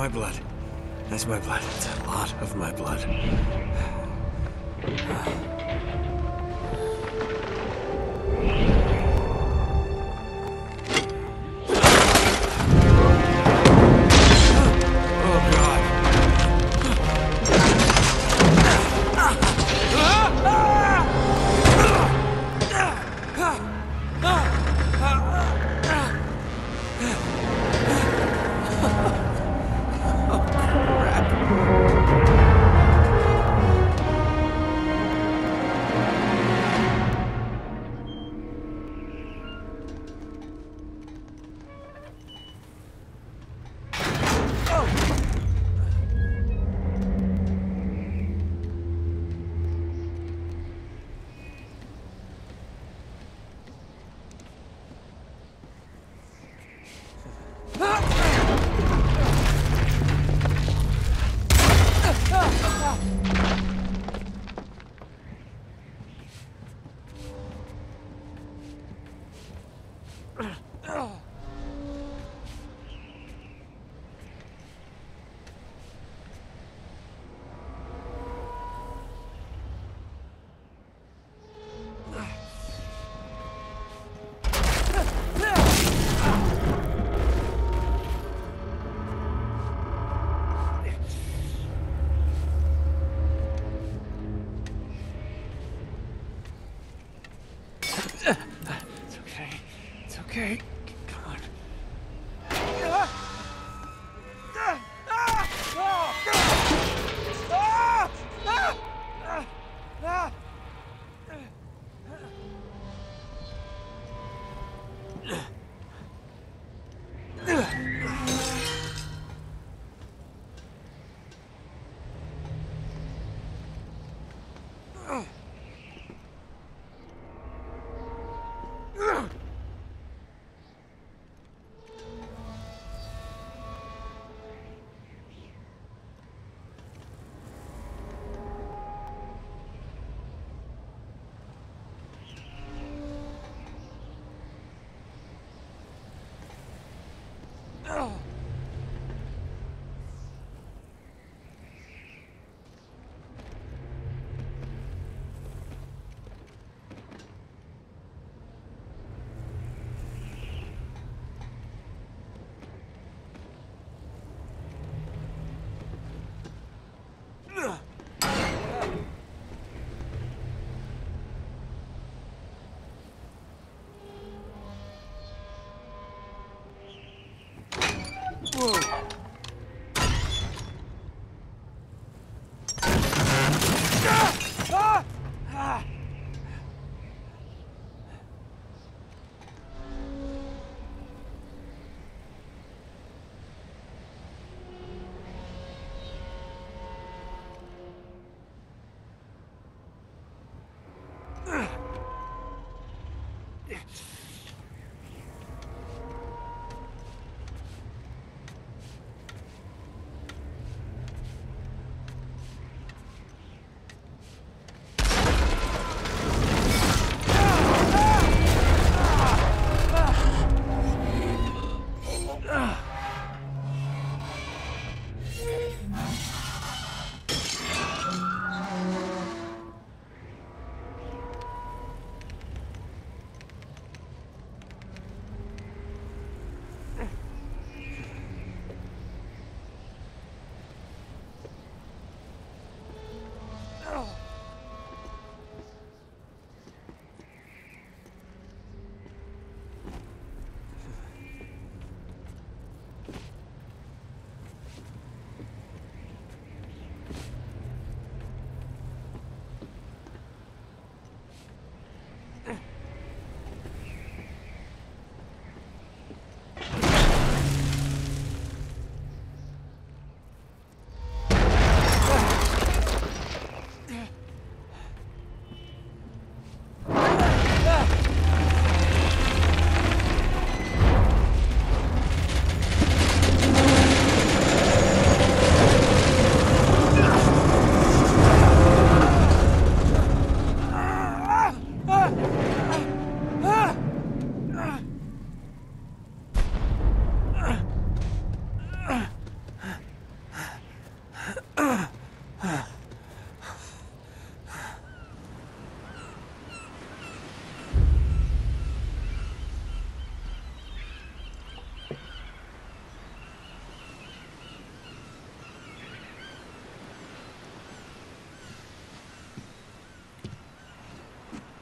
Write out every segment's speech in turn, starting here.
my blood. That's my blood. It's a lot of my blood.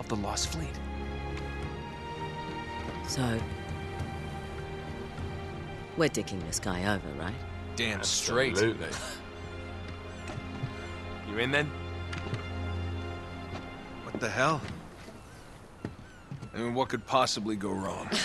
of the lost fleet. So, we're dicking this guy over, right? Damn straight. Absolutely. you in then? What the hell? I mean, what could possibly go wrong?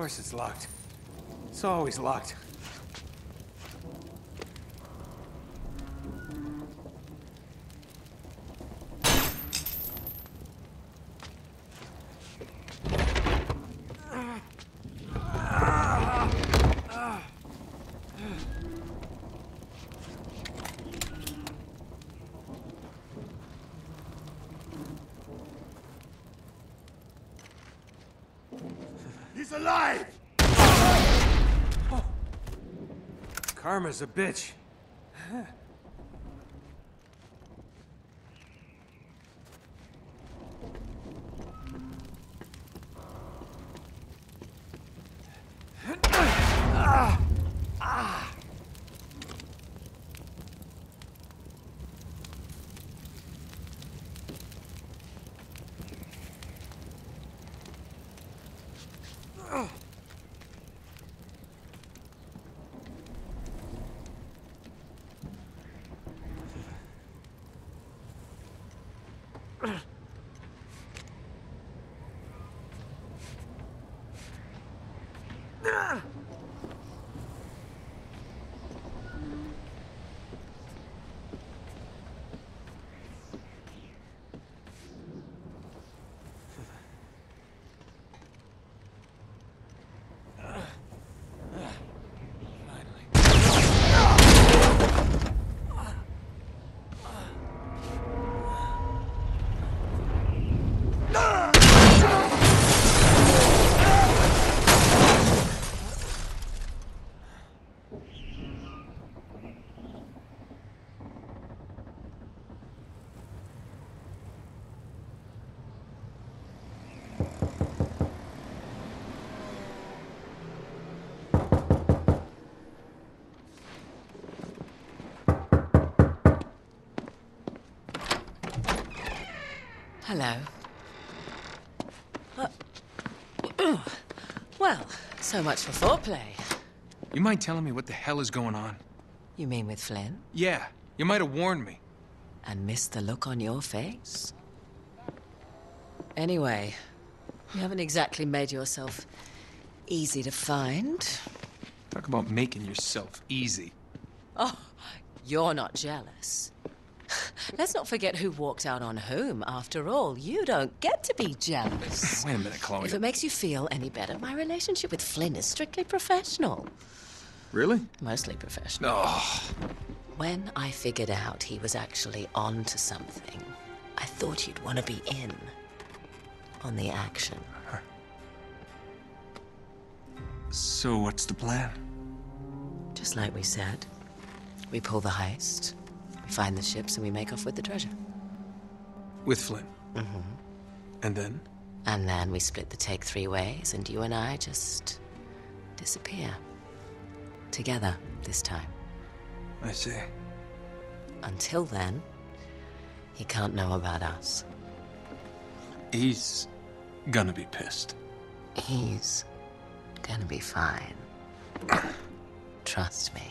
course it's locked. It's always locked. He's alive! Karma's a bitch. Hello. Uh, well, so much for foreplay. You mind telling me what the hell is going on? You mean with Flynn? Yeah, you might have warned me. And missed the look on your face? Anyway, you haven't exactly made yourself easy to find. Talk about making yourself easy. Oh, you're not jealous. Let's not forget who walked out on whom. After all, you don't get to be jealous. Wait a minute, Chloe. If it makes you feel any better, my relationship with Flynn is strictly professional. Really? Mostly professional. Oh, When I figured out he was actually on to something, I thought you'd want to be in on the action. so what's the plan? Just like we said. We pull the heist, find the ships, and we make off with the treasure. With Flynn. Mm-hmm. And then? And then we split the take three ways, and you and I just disappear. Together, this time. I see. Until then, he can't know about us. He's gonna be pissed. He's gonna be fine. Trust me.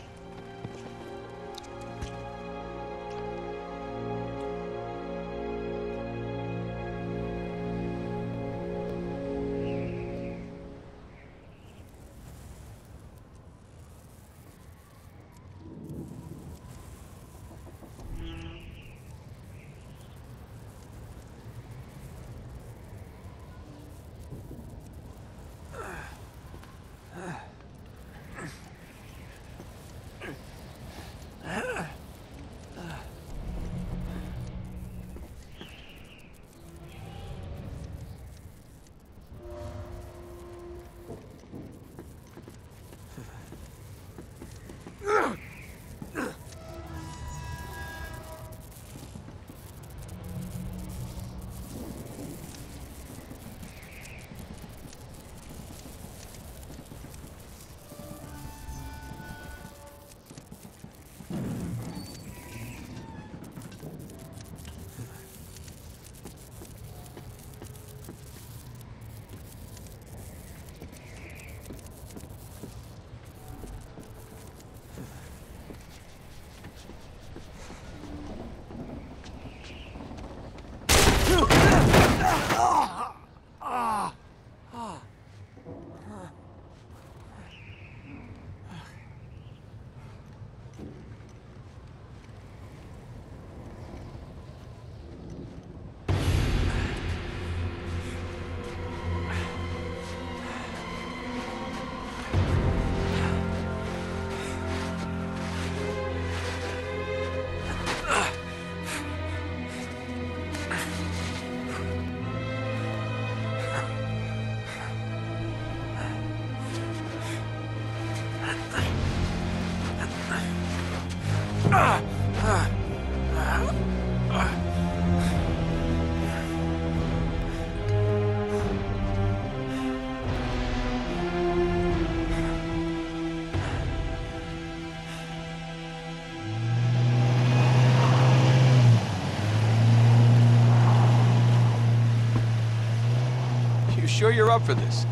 Sure you're up for this?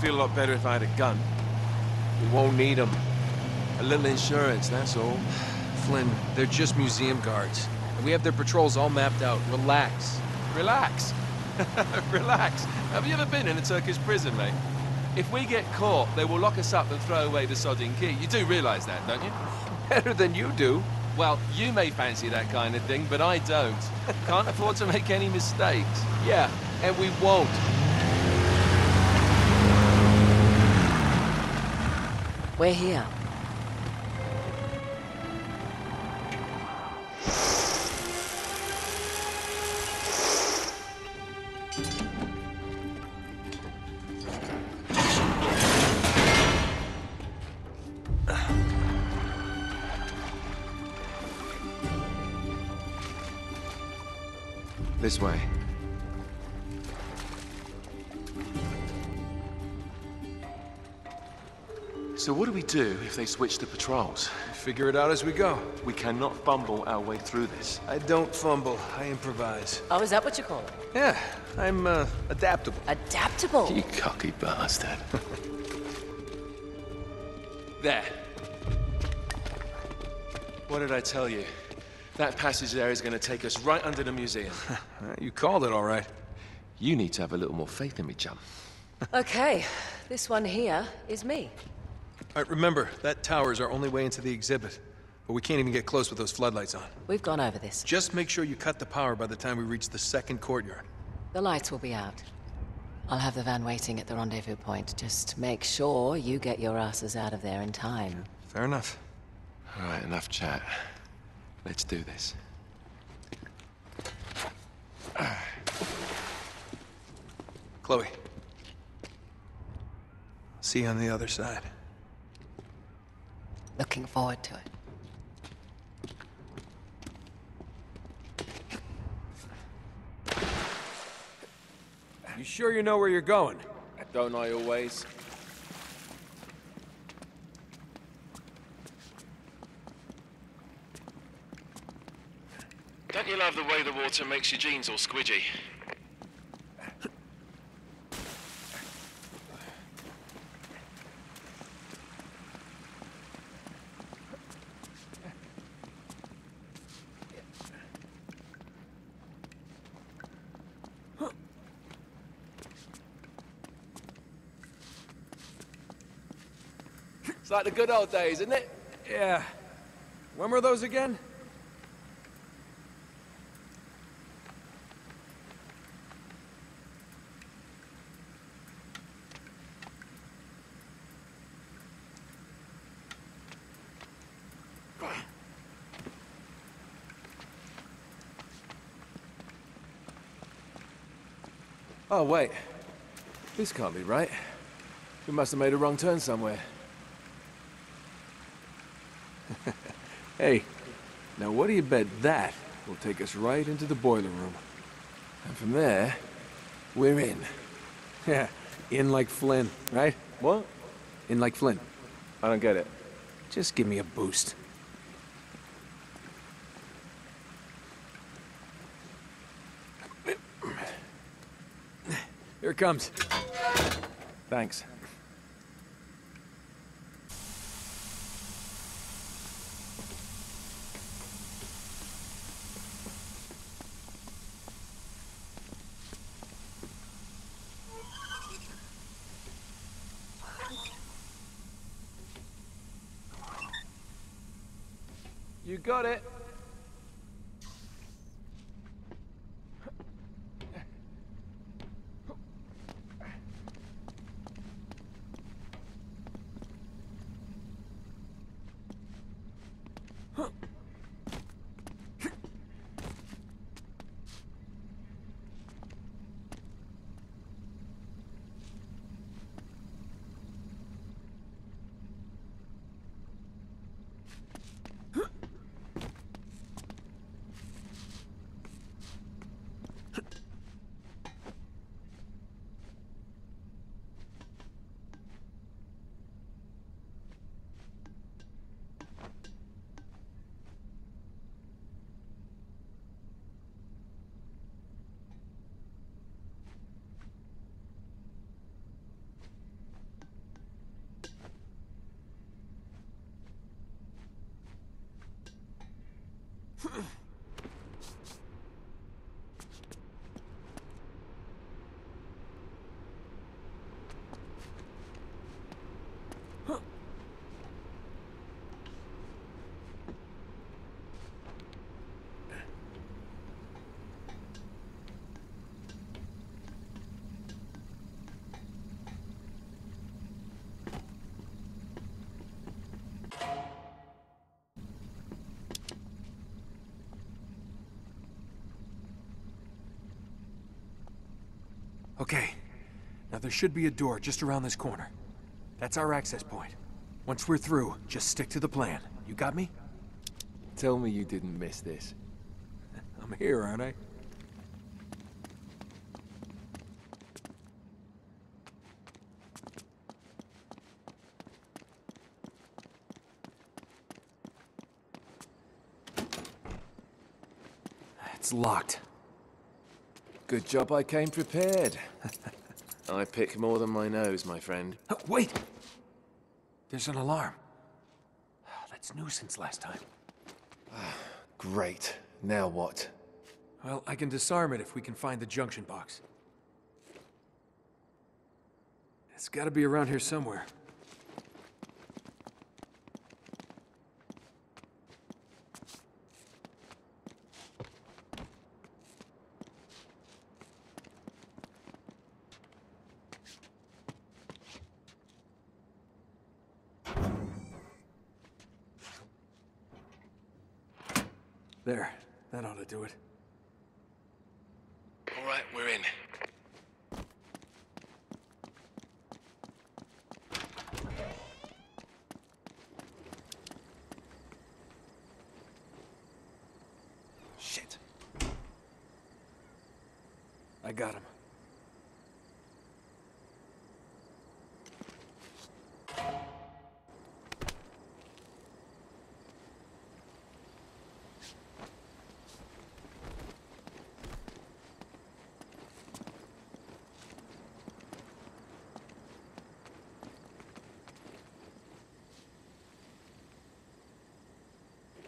Feel a lot better if I had a gun. We won't need them. A little insurance, that's all. Flynn, they're just museum guards. And we have their patrols all mapped out. Relax. Relax. Relax. Have you ever been in a Turkish prison, mate? If we get caught, they will lock us up and throw away the sodding key. You do realise that, don't you? Better than you do. Well, you may fancy that kind of thing, but I don't. Can't afford to make any mistakes. Yeah, and we won't. We're here. Do if they switch to patrols? Figure it out as we go. We cannot fumble our way through this. I don't fumble, I improvise. Oh, is that what you call it? Yeah, I'm, uh, adaptable. Adaptable. You cocky bastard. there. What did I tell you? That passage there is going to take us right under the museum. You called it all right. you need to have a little more faith in me, chum. Okay, this one here is me. All right, remember, that tower is our only way into the exhibit. But we can't even get close with those floodlights on. We've gone over this. Just make sure you cut the power by the time we reach the second courtyard. The lights will be out. I'll have the van waiting at the rendezvous point. Just make sure you get your asses out of there in time. Fair enough. All right, enough chat. Let's do this. Chloe. See you on the other side. Looking forward to it. You sure you know where you're going? Don't I always? Don't you love the way the water makes your jeans all squidgy? It's like the good old days, isn't it? Yeah. When were those again? Oh, wait. This can't be right. We must have made a wrong turn somewhere. Hey, now what do you bet that will take us right into the boiler room? And from there, we're in. Yeah, in like Flynn, right? What? In like Flynn. I don't get it. Just give me a boost. Here it comes. Thanks. Okay. Now there should be a door just around this corner. That's our access point. Once we're through, just stick to the plan. You got me? Tell me you didn't miss this. I'm here, aren't I? It's locked. Good job I came prepared. I pick more than my nose, my friend. Oh, wait! There's an alarm. That's new since last time. Great. Now what? Well, I can disarm it if we can find the junction box. It's gotta be around here somewhere. There. That ought to do it. All right, we're in. Shit. I got him.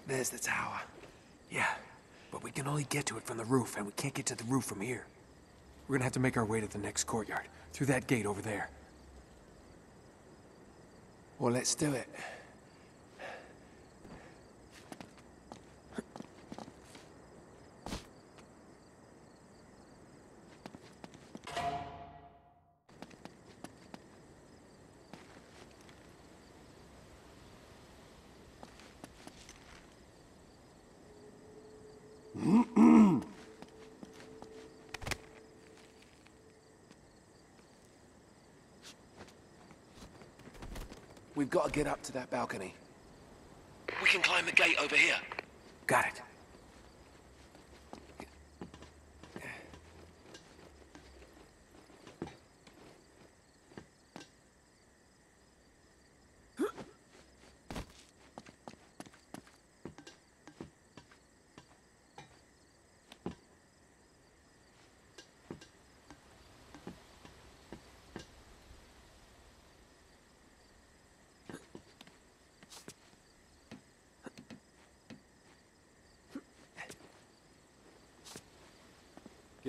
There's the tower. Yeah, only get to it from the roof, and we can't get to the roof from here. We're gonna have to make our way to the next courtyard, through that gate over there. Well, let's do it. We've got to get up to that balcony. We can climb the gate over here. Got it.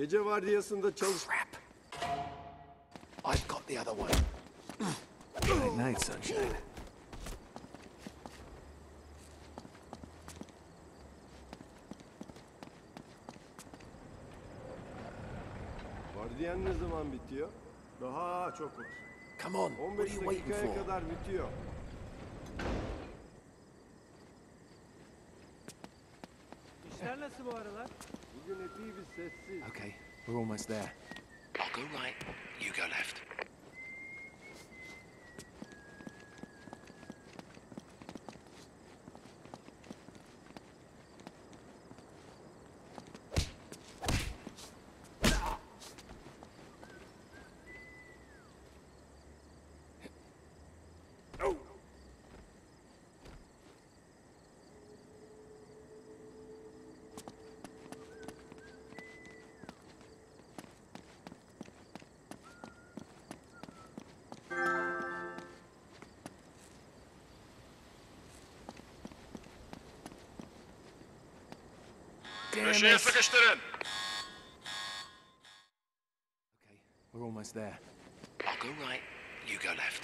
Gece vardiyasında çalış... Crap. I've got the other one. Night, night, sunshine. Vardiyan ne zaman bitiyor? Daha çok var. Come on. What are 15 you waiting dakikaya for? kadar bitiyor. İşler nasıl bu aralar? Bugün epey bir sessiz. Okay, we're almost there. I'll go right, you go left. Köşeye sıkıştırın. Okay, we're almost there. I'll go right, you go left.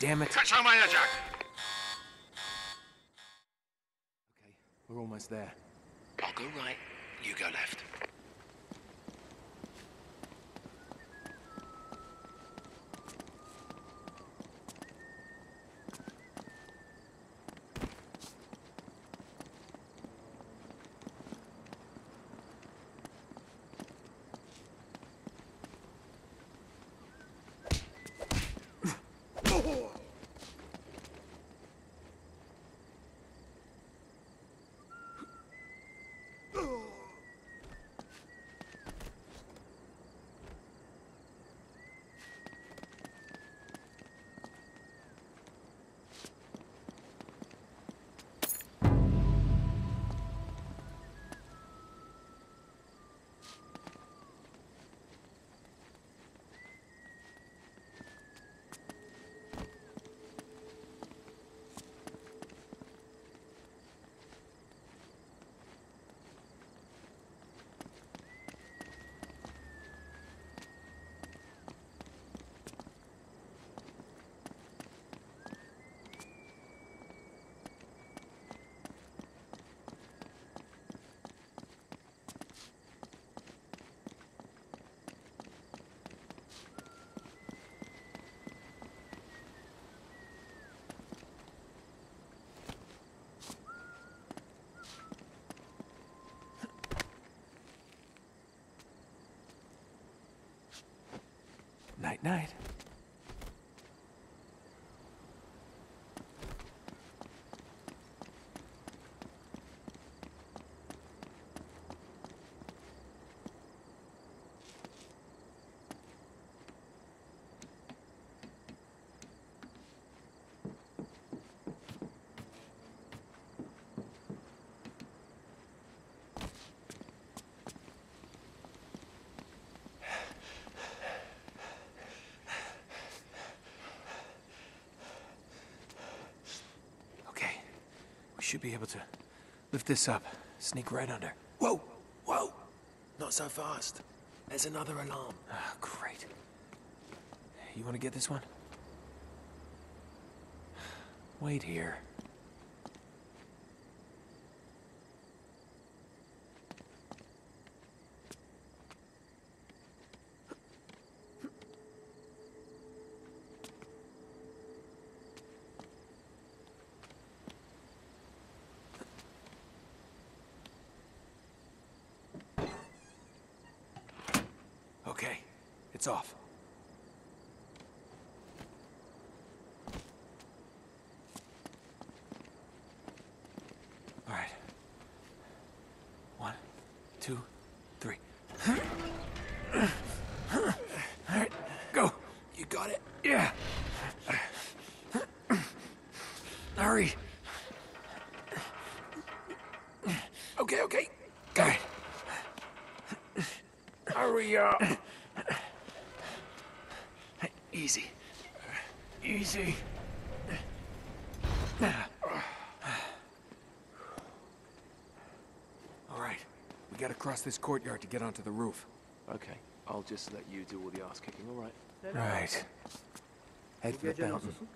Damn it. Kaçamayacak. Okay, we're almost there. Night, night. Should be able to lift this up. Sneak right under. Whoa! Whoa! Not so fast. There's another alarm. Ah, great. You want to get this one? Wait here. Okay, it's off. All right. One, two, three. All right, go. You got it. Yeah. Hurry. Okay, okay. Got it. Hurry up. Easy. Easy. All right. We gotta cross this courtyard to get onto the roof. Okay, I'll just let you do all the ass kicking, all right? Right. Head Bu for the fountain. nasılsın?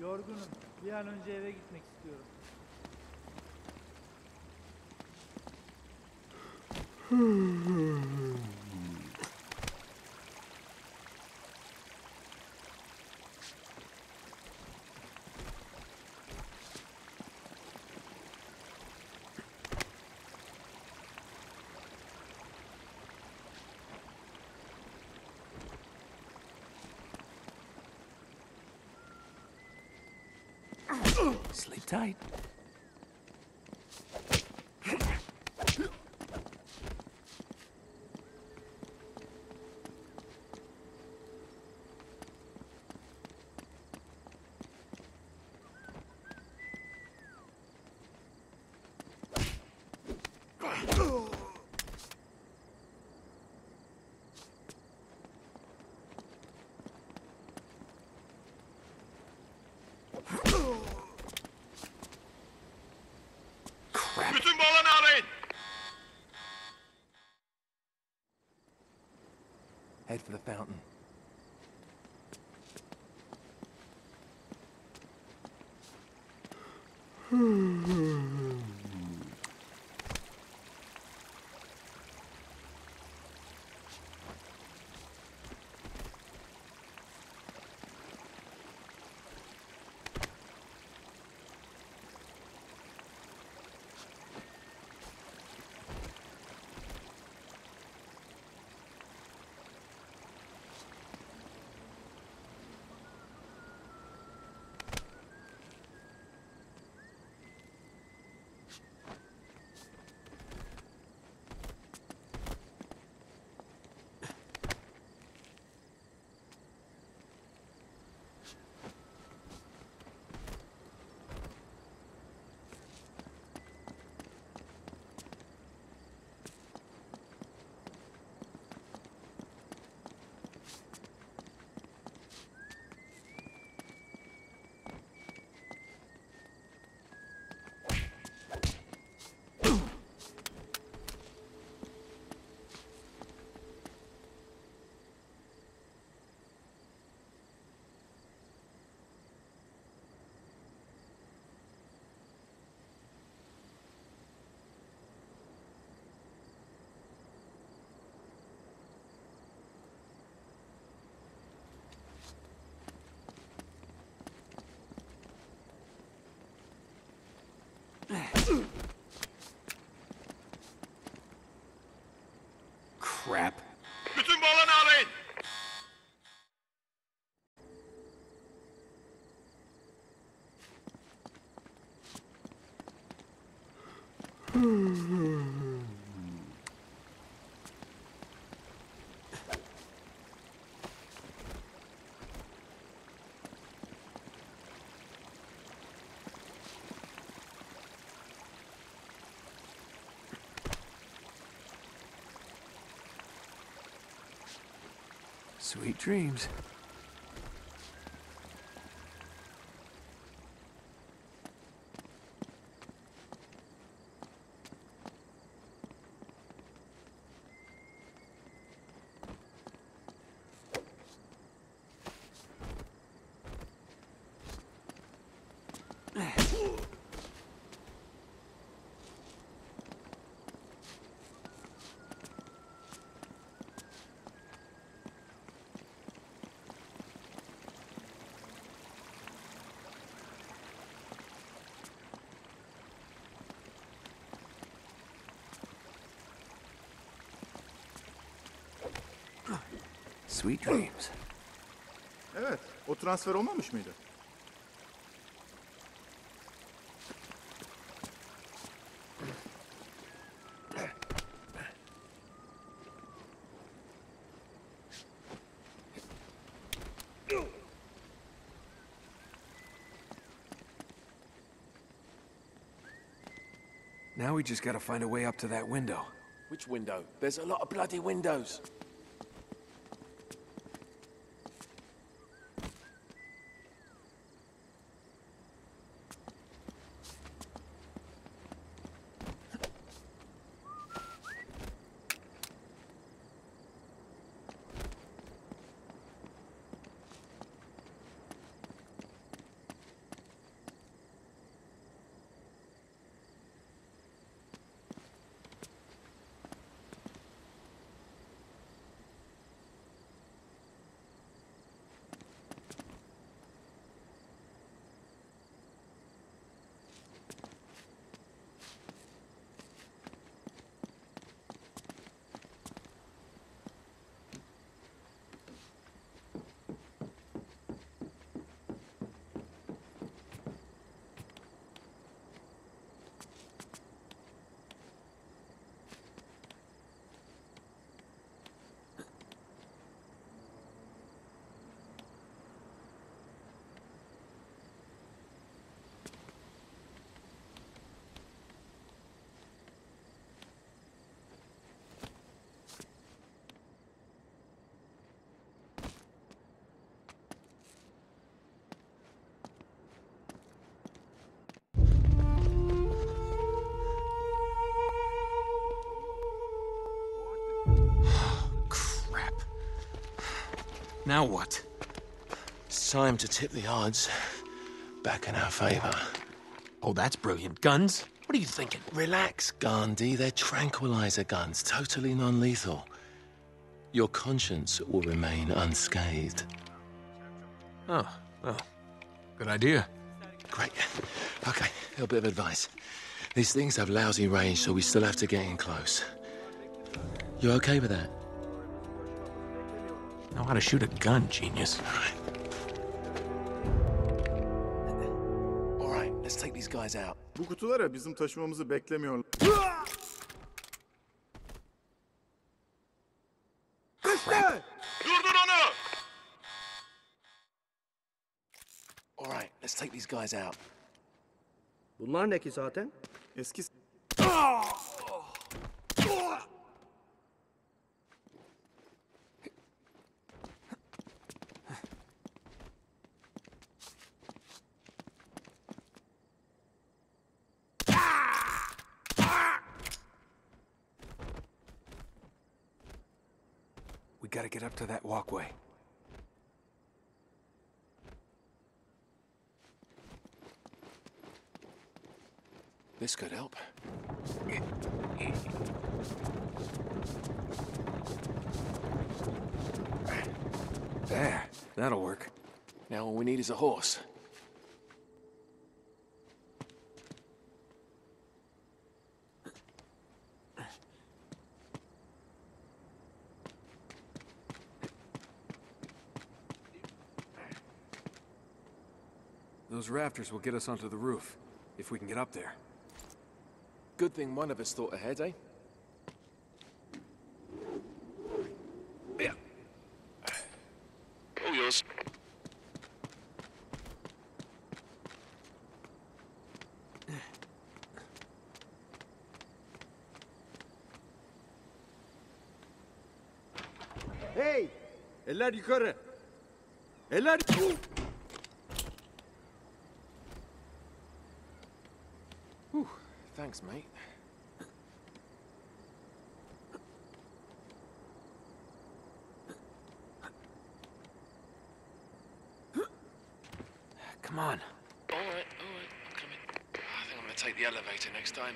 Yorgunum. Bir an önce eve gitmek istiyorum. Sleep tight. fountain. Hmm. Sweet dreams. Sweet dreams. Evet, o transfer olmamış mıydı? Now we just gotta find a way up to that window. Which window? There's a lot of bloody windows. Now what? It's time to tip the odds back in our favor. Oh, that's brilliant. Guns? What are you thinking? Relax, Gandhi. They're tranquilizer guns, totally non lethal. Your conscience will remain unscathed. Oh, well, good idea. Great. Okay, a little bit of advice. These things have lousy range, so we still have to get in close. You okay with that? How to shoot a gun, genius. All right, let's take these guys out. Bu kutulara bizim taşımamızı beklemiyorlar. Durdur onu! All right, let's take these guys out. Bunlar ne ki zaten? Eski We to that walkway. This could help. There, that'll work. Now all we need is a horse. Those rafters will get us onto the roof, if we can get up there. Good thing one of us thought ahead, eh? Yeah. All yours. Hey! Eller yukarı. Eller... Thanks, mate. Come on. All right, all right, I'm coming. I think I'm gonna take the elevator next time.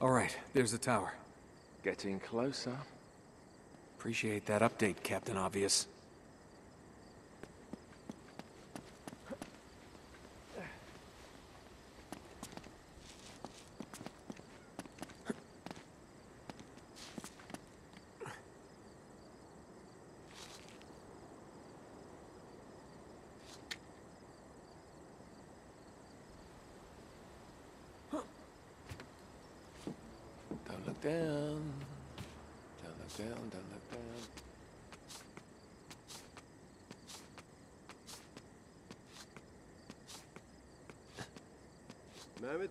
All right, there's the tower. Getting closer. Appreciate that update, Captain Obvious.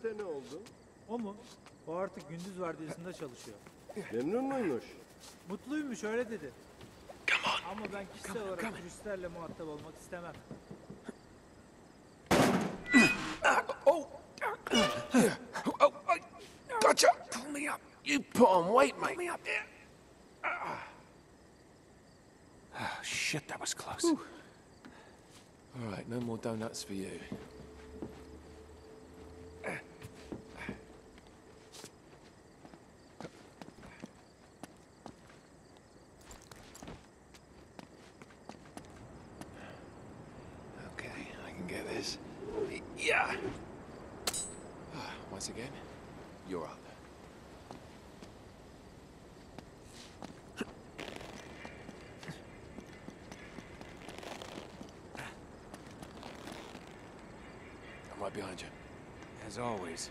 Mehmet'e ne oldu? O mu? O artık gündüz vardiyasında çalışıyor. Memnun muymuş? Mutluymuş öyle dedi. Ama ben kişisel olarak turistlerle muhatap olmak istemem. Oh, I gotcha! Pull me up. You put on weight, mate. Pull me up. Oh, shit, that was close. All right, no more donuts for you. Right behind you. As always.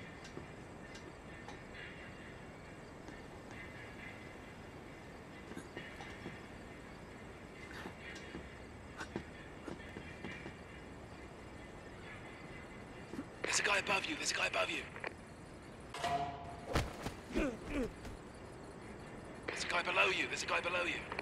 There's a guy above you. There's a guy above you. There's a guy below you. There's a guy below you.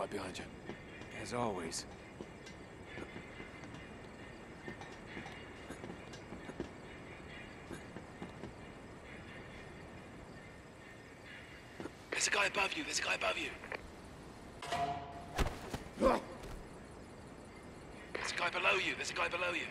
Out behind you. As always. There's a guy above you. There's a guy above you. There's a guy below you. There's a guy below you.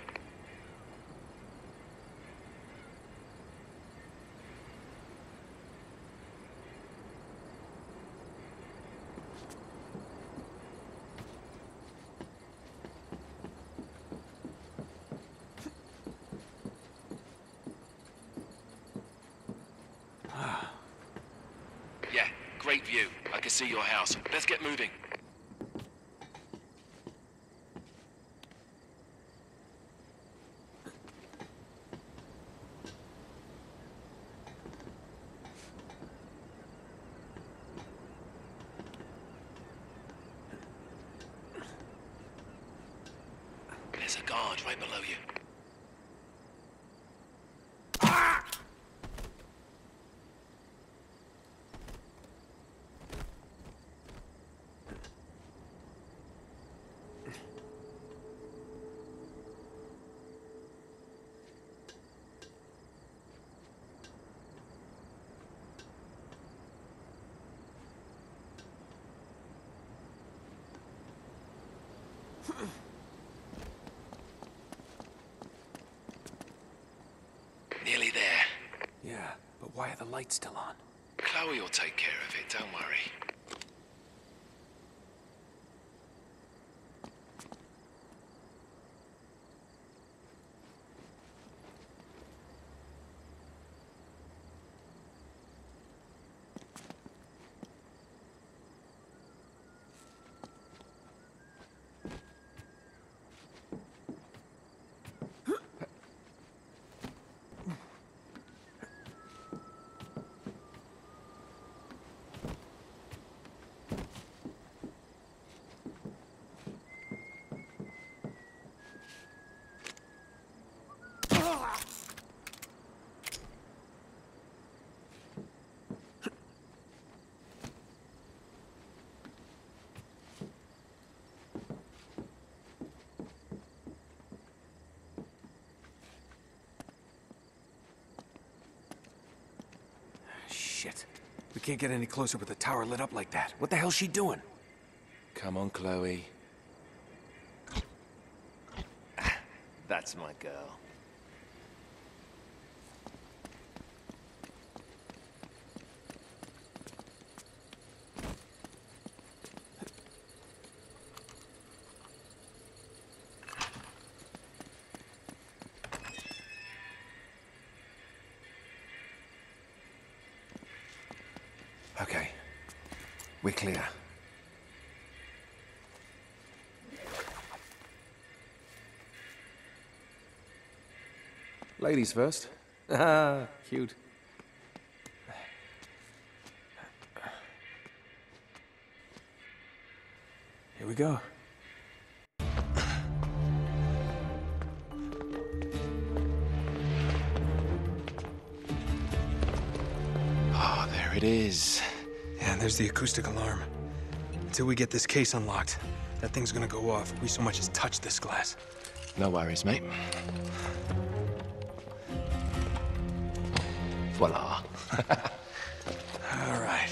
Yeah, great view. I can see your house. Let's get moving. There's a guard right below you. Nearly there. Yeah, but why are the lights still on? Chloe will take care of it, don't worry. Shit. We can't get any closer with the tower lit up like that. What the hell's she doing? Come on, Chloe. That's my girl. Okay. We're clear. Ladies first. Ah, cute. Here we go. Ah, there it is. The acoustic alarm. Until we get this case unlocked, that thing's gonna go off if we so much as touch this glass. No worries, mate. Voila. All right.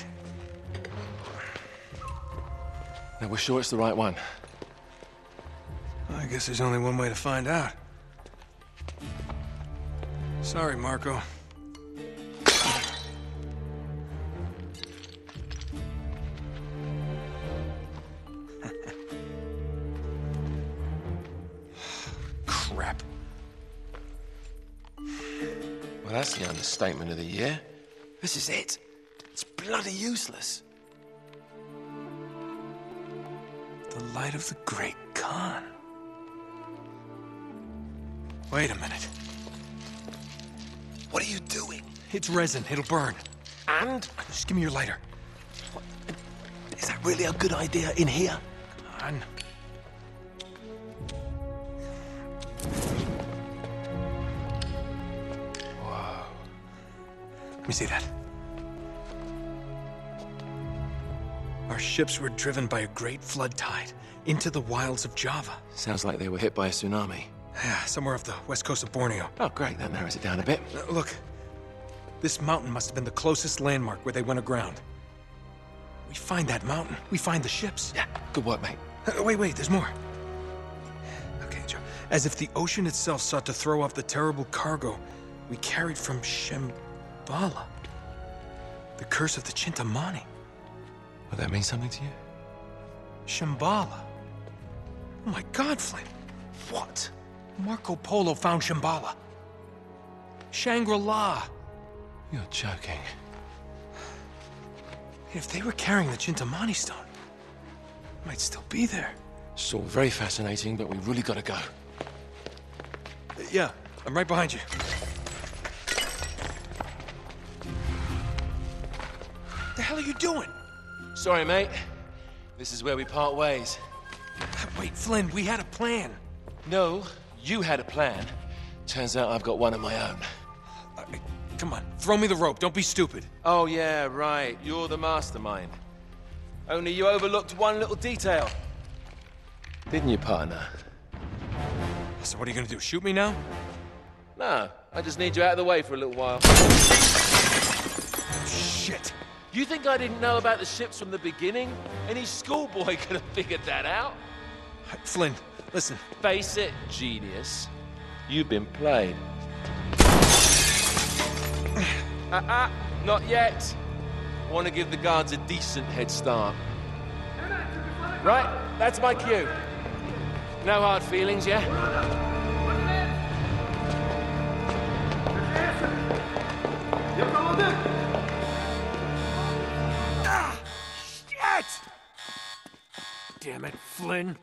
Now, we're sure it's the right one. I guess there's only one way to find out. Sorry, Marco. Understatement of the year. This is it. It's bloody useless. The light of the Great Khan. Wait a minute. What are you doing? It's resin. It'll burn. And Just give me your lighter. is that really a good idea in here? Come on. Let me see that. Our ships were driven by a great flood tide into the wilds of Java. Sounds like they were hit by a tsunami. Yeah, somewhere off the west coast of Borneo. Oh, great. That narrows it down a bit. Uh, look, this mountain must have been the closest landmark where they went aground. We find that mountain, we find the ships. Yeah, good work, mate. Uh, wait, wait, there's more. Okay, Joe. As if the ocean itself sought to throw off the terrible cargo we carried from Shambhala. The curse of the Chintamani. Will that mean something to you? Shambhala. Oh my god, Flynn. What? Marco Polo found Shambhala. Shangri-La. You're joking. If they were carrying the Chintamani stone, it might still be there. It's all very fascinating, but we really gotta go. Yeah, I'm right behind you. What the hell are you doing? Sorry, mate. This is where we part ways. Wait, Flynn, we had a plan. No, you had a plan. Turns out I've got one of my own. Uh, come on, throw me the rope. Don't be stupid. Oh, yeah, right. You're the mastermind. Only you overlooked one little detail. Didn't you, partner? So what are you gonna do? Shoot me now? No, I just need you out of the way for a little while. Shit. You think I didn't know about the ships from the beginning? Any schoolboy could have figured that out. Flynn, listen. Face it, genius. You've been played. Uh-uh, not yet. I want to give the guards a decent head start. Right, that's my cue. No hard feelings, yeah? Damn it, Flynn.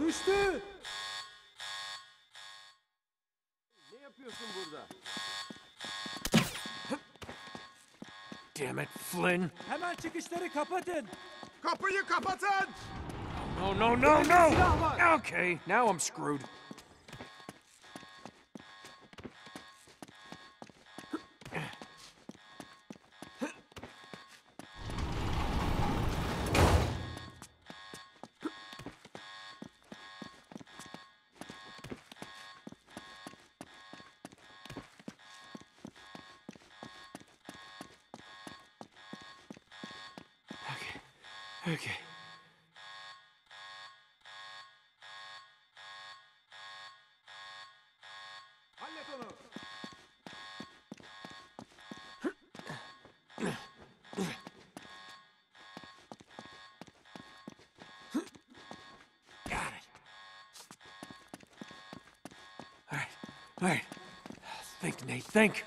Düştü. Ne yapıyorsun burada? Damn it, Flynn. Hemen çıkışları kapatın. Kapıyı kapatın! Oh, no, no, no, no! Okay, now I'm screwed. Think.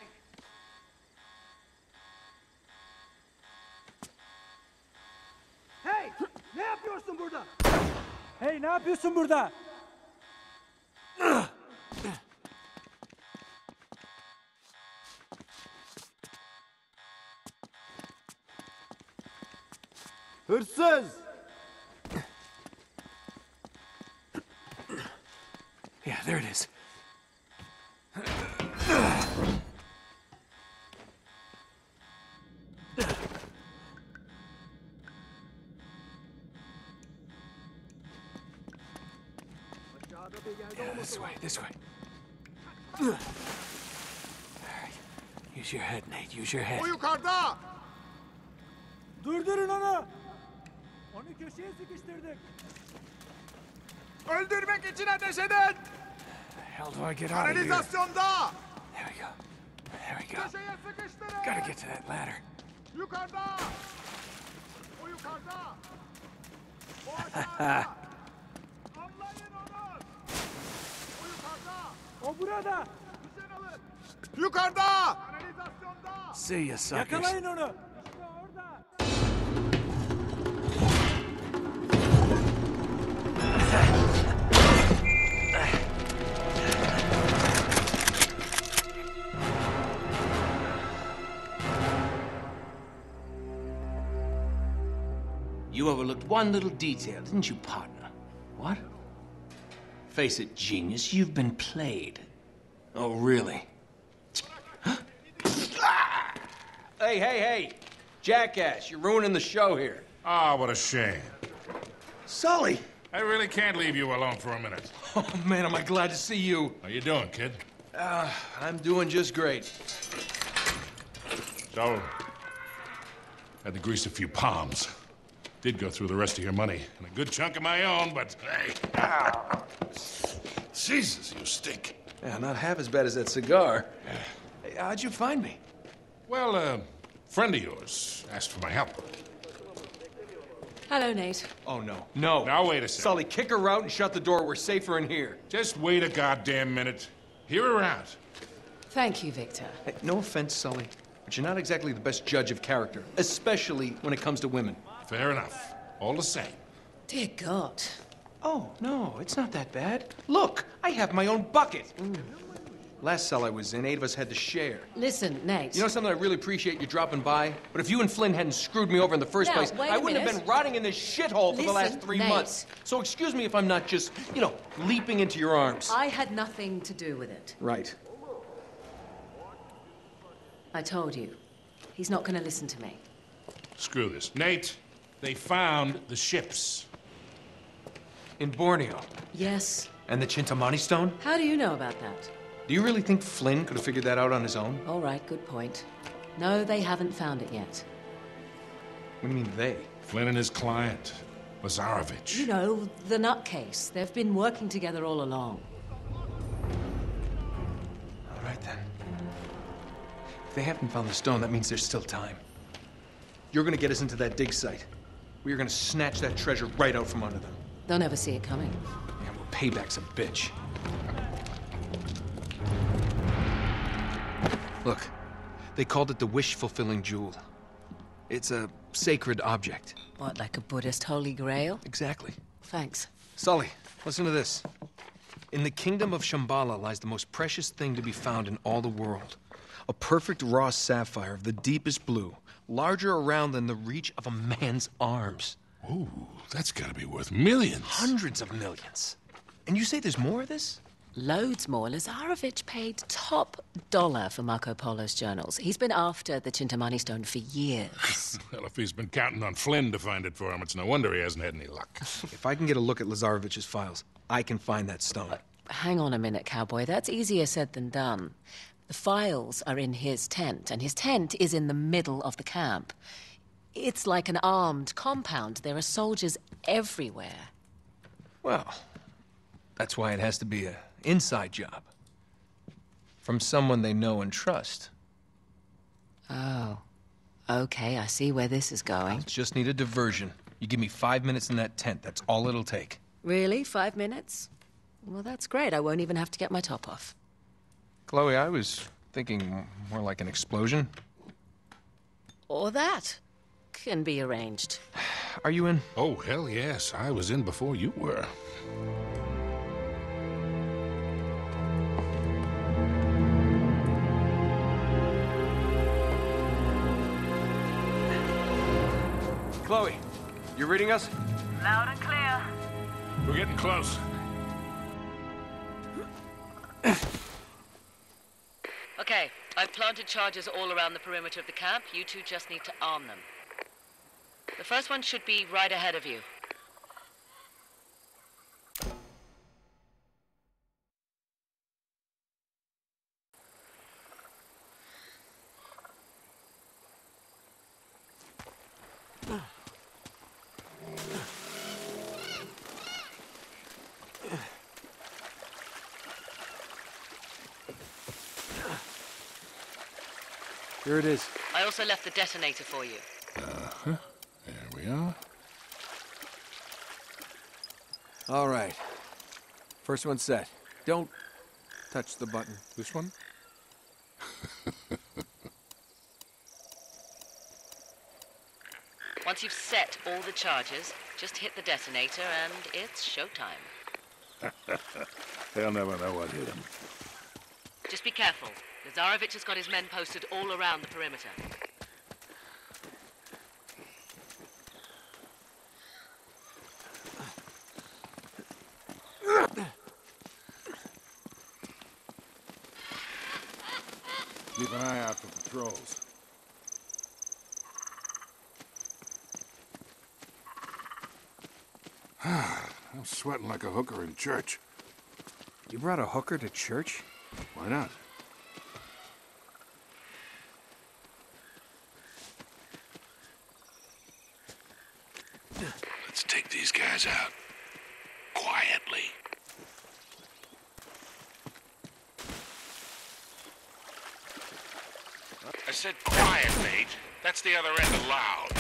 Hey! Ne yapıyorsun burada? Hey ne yapıyorsun burada? Hırsız! Yeah, there it is. Yeah, this way, this way. All right. Use your head, Nate. Use your head. O yukarıda! Durdurun onu. Onu köşeye sıkıştırdık. Öldürmek için ateş edin! Hell do I get out of here? Kanalizasyonda! There we go. There we go. Köşeye sıkıştırın! Gotta get to that ladder. Yukarıda! O yukarıda! O aşağıda! O burada. Nişan alın! Yukarıda! Kanalizasyonda! See ya, suckers. Yakalayın onu. İşte orada. You overlooked one little detail, didn't you, partner? What? Face it, genius, you've been played. Oh, really? hey, hey, hey! Jackass, you're ruining the show here. Ah, what a shame. Sully! I really can't leave you alone for a minute. Oh, man, am I glad to see you. How you doing, kid? I'm doing just great. So, had to grease a few palms. Did go through the rest of your money and a good chunk of my own, but hey. Ah. Jesus, you stink. Yeah, not half as bad as that cigar. Hey, how'd you find me? Well, a friend of yours asked for my help. Hello, Nate. Oh, no. No. Now, wait a second. Sully, kick her out and shut the door. We're safer in here. Just wait a goddamn minute. Hear her out. Thank you, Victor. Hey, no offense, Sully, but you're not exactly the best judge of character, especially when it comes to women. Fair enough. All the same. Dear God. Oh, no, it's not that bad. Look, I have my own bucket. Last cell I was in, eight of us had to share. Listen, Nate. You know something? I really appreciate you dropping by. But if you and Flynn hadn't screwed me over in the first Now, place, I wouldn't have been rotting in this shithole for the last three Nate. months. So excuse me if I'm not just, you know, leaping into your arms. I had nothing to do with it. Right. I told you. He's not going to listen to me. Screw this. Nate, they found the ships. In Borneo. Yes. And the Chintamani stone? How do you know about that? Do you really think Flynn could have figured that out on his own? All right, good point. No, they haven't found it yet. What do you mean they? Flynn and his client, Lazarevic. You know, the nutcase. They've been working together all along. All right then. If they haven't found the stone, that means there's still time. You're gonna get us into that dig site. We are gonna snatch that treasure right out from under them. They'll never see it coming. Yeah, well, payback's a bitch. Look, they called it the wish-fulfilling jewel. It's a sacred object. What, like a Buddhist holy grail? Exactly. Thanks. Sully, listen to this. In the kingdom of Shambhala lies the most precious thing to be found in all the world. A perfect raw sapphire of the deepest blue, larger around than the reach of a man's arms. Ooh, that's gotta be worth millions. Hundreds of millions. And you say there's more of this? Loads more. Lazarevic paid top dollar for Marco Polo's journals. He's been after the Chintamani stone for years. Well, if he's been counting on Flynn to find it for him, it's no wonder he hasn't had any luck. If I can get a look at Lazarevic's files, I can find that stone. Uh, hang on a minute, cowboy. That's easier said than done. The files are in his tent, and his tent is in the middle of the camp. It's like an armed compound. There are soldiers everywhere. Well, that's why it has to be an inside job. From someone they know and trust. Oh. Okay, I see where this is going. Just need a diversion. You give me five minutes in that tent, that's all it'll take. Really? Five minutes? Well, that's great. I won't even have to get my top off. Chloe, I was thinking more like an explosion. Or that. Can be arranged. Are you in? Oh, hell yes. I was in before you were. Chloe, you reading us? Loud and clear. We're getting close. Okay, I've planted charges all around the perimeter of the camp. You two just need to arm them. The first one should be right ahead of you. Here it is. I also left the detonator for you. Uh-huh. There we are. All right. First one set. Don't touch the button. This one? Once you've set all the charges, just hit the detonator and it's showtime. They'll never know what hit him. Just be careful. Lazarevic has got his men posted all around the perimeter. Keep an eye out for patrols. I'm sweating like a hooker in church. You brought a hooker to church? Why not? Let's take these guys out. Quietly. I said quiet, mate. That's the other end of loud.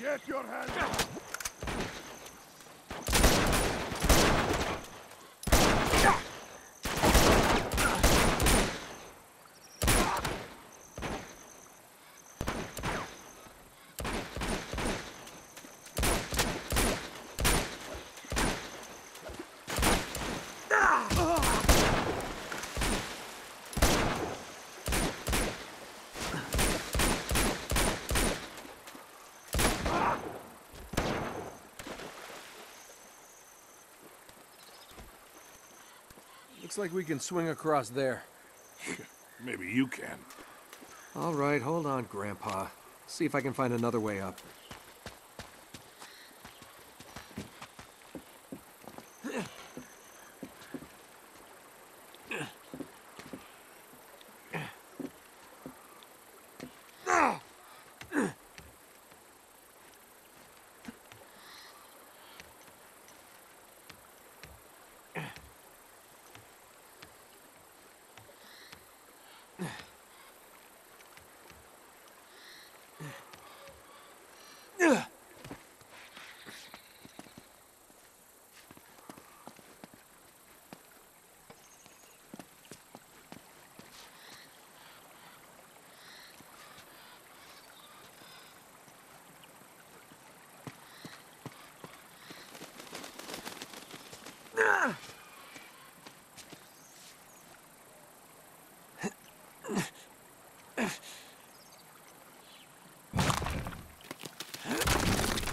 Get your hands up! Looks like we can swing across there. Maybe you can. All right, hold on, Grandpa. See if I can find another way up.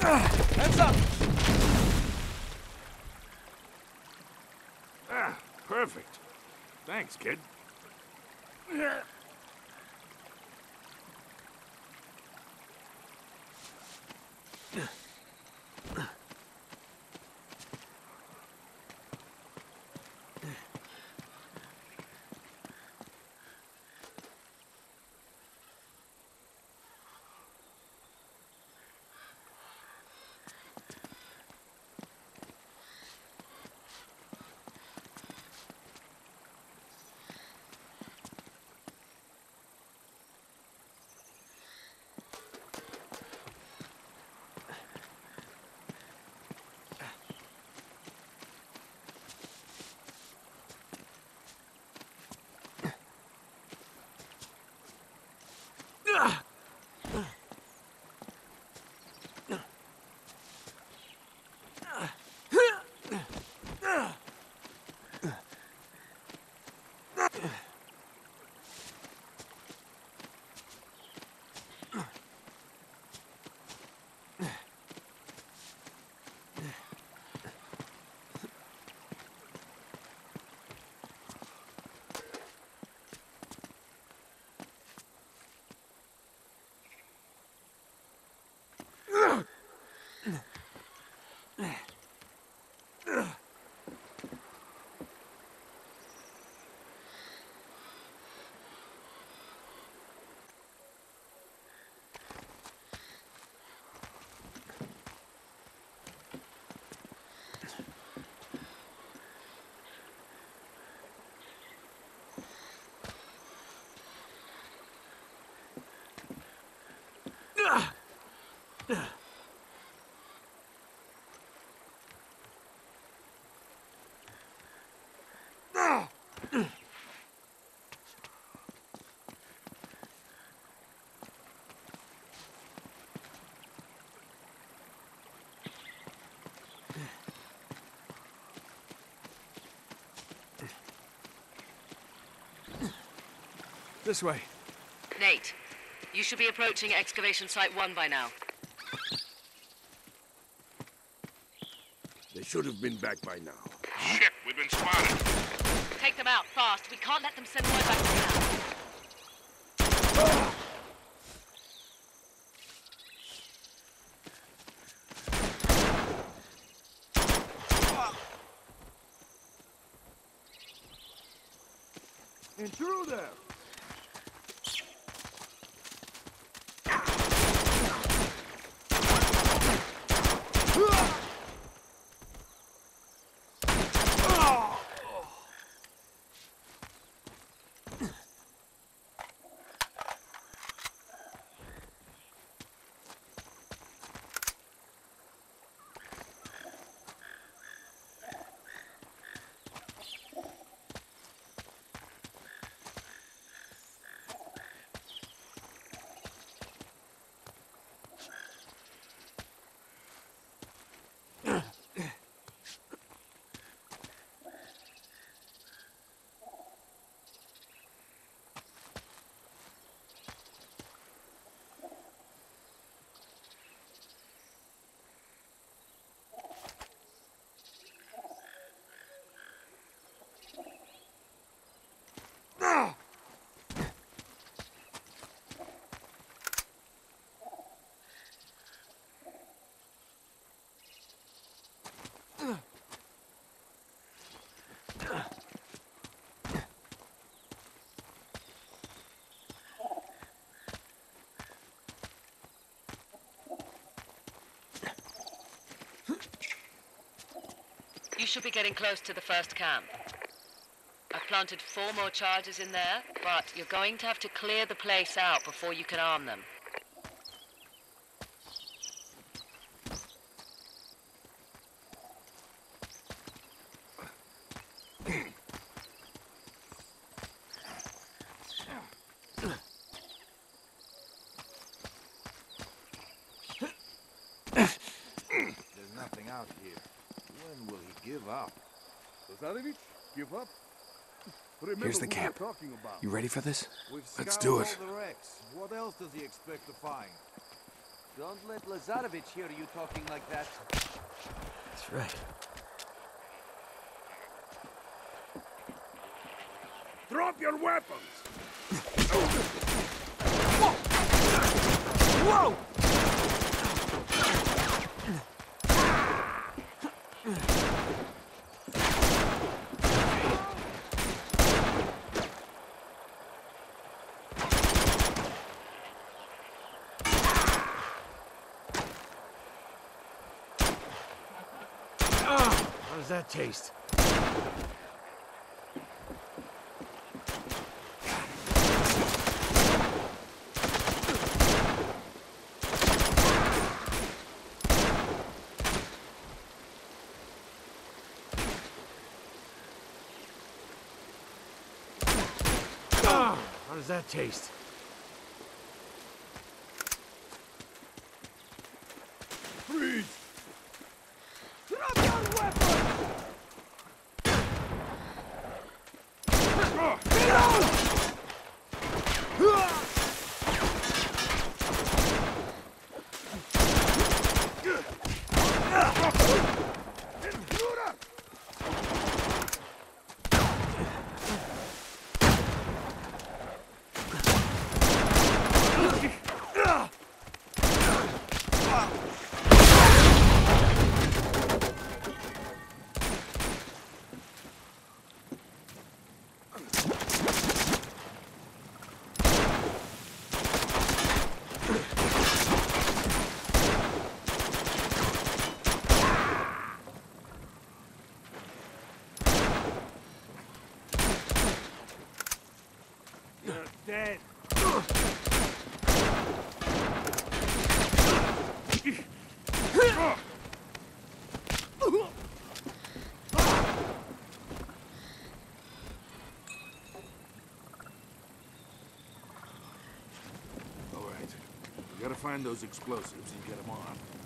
Hands up! Ah, perfect. Thanks, kid. This way. Nate, you should be approaching excavation site one by now. They should have been back by now. Shit, we've been spotted. Take them out, fast. We can't let them send word back to camp. Intruder! Should be getting close to the first camp. I've planted four more charges in there, but you're going to have to clear the place out before you can arm them. There's nothing out here. When will he give up? Lazarevic, give up? Remember Here's the camp. You ready for this? We've Let's do it. What else does he expect to find? Don't let Lazarevic hear you talking like that. That's right. Drop your weapons! Whoa! How does that taste? Ah, How does that taste? Freeze! Drop your weapon! You're dead. All right. We gotta find those explosives and get them on.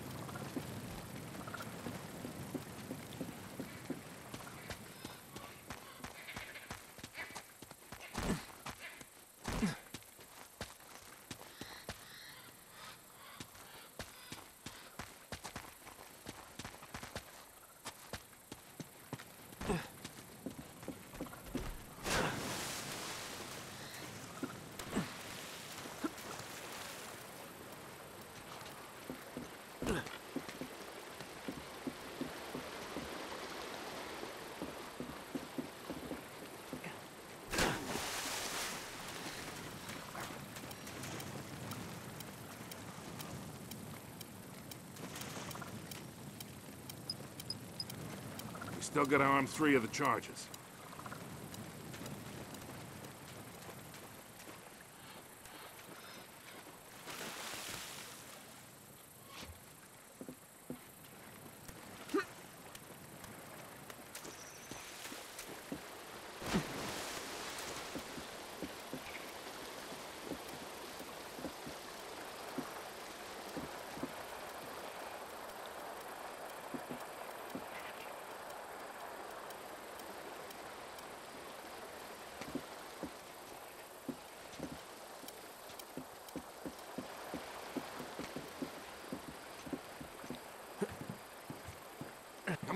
Still gotta arm three of the charges.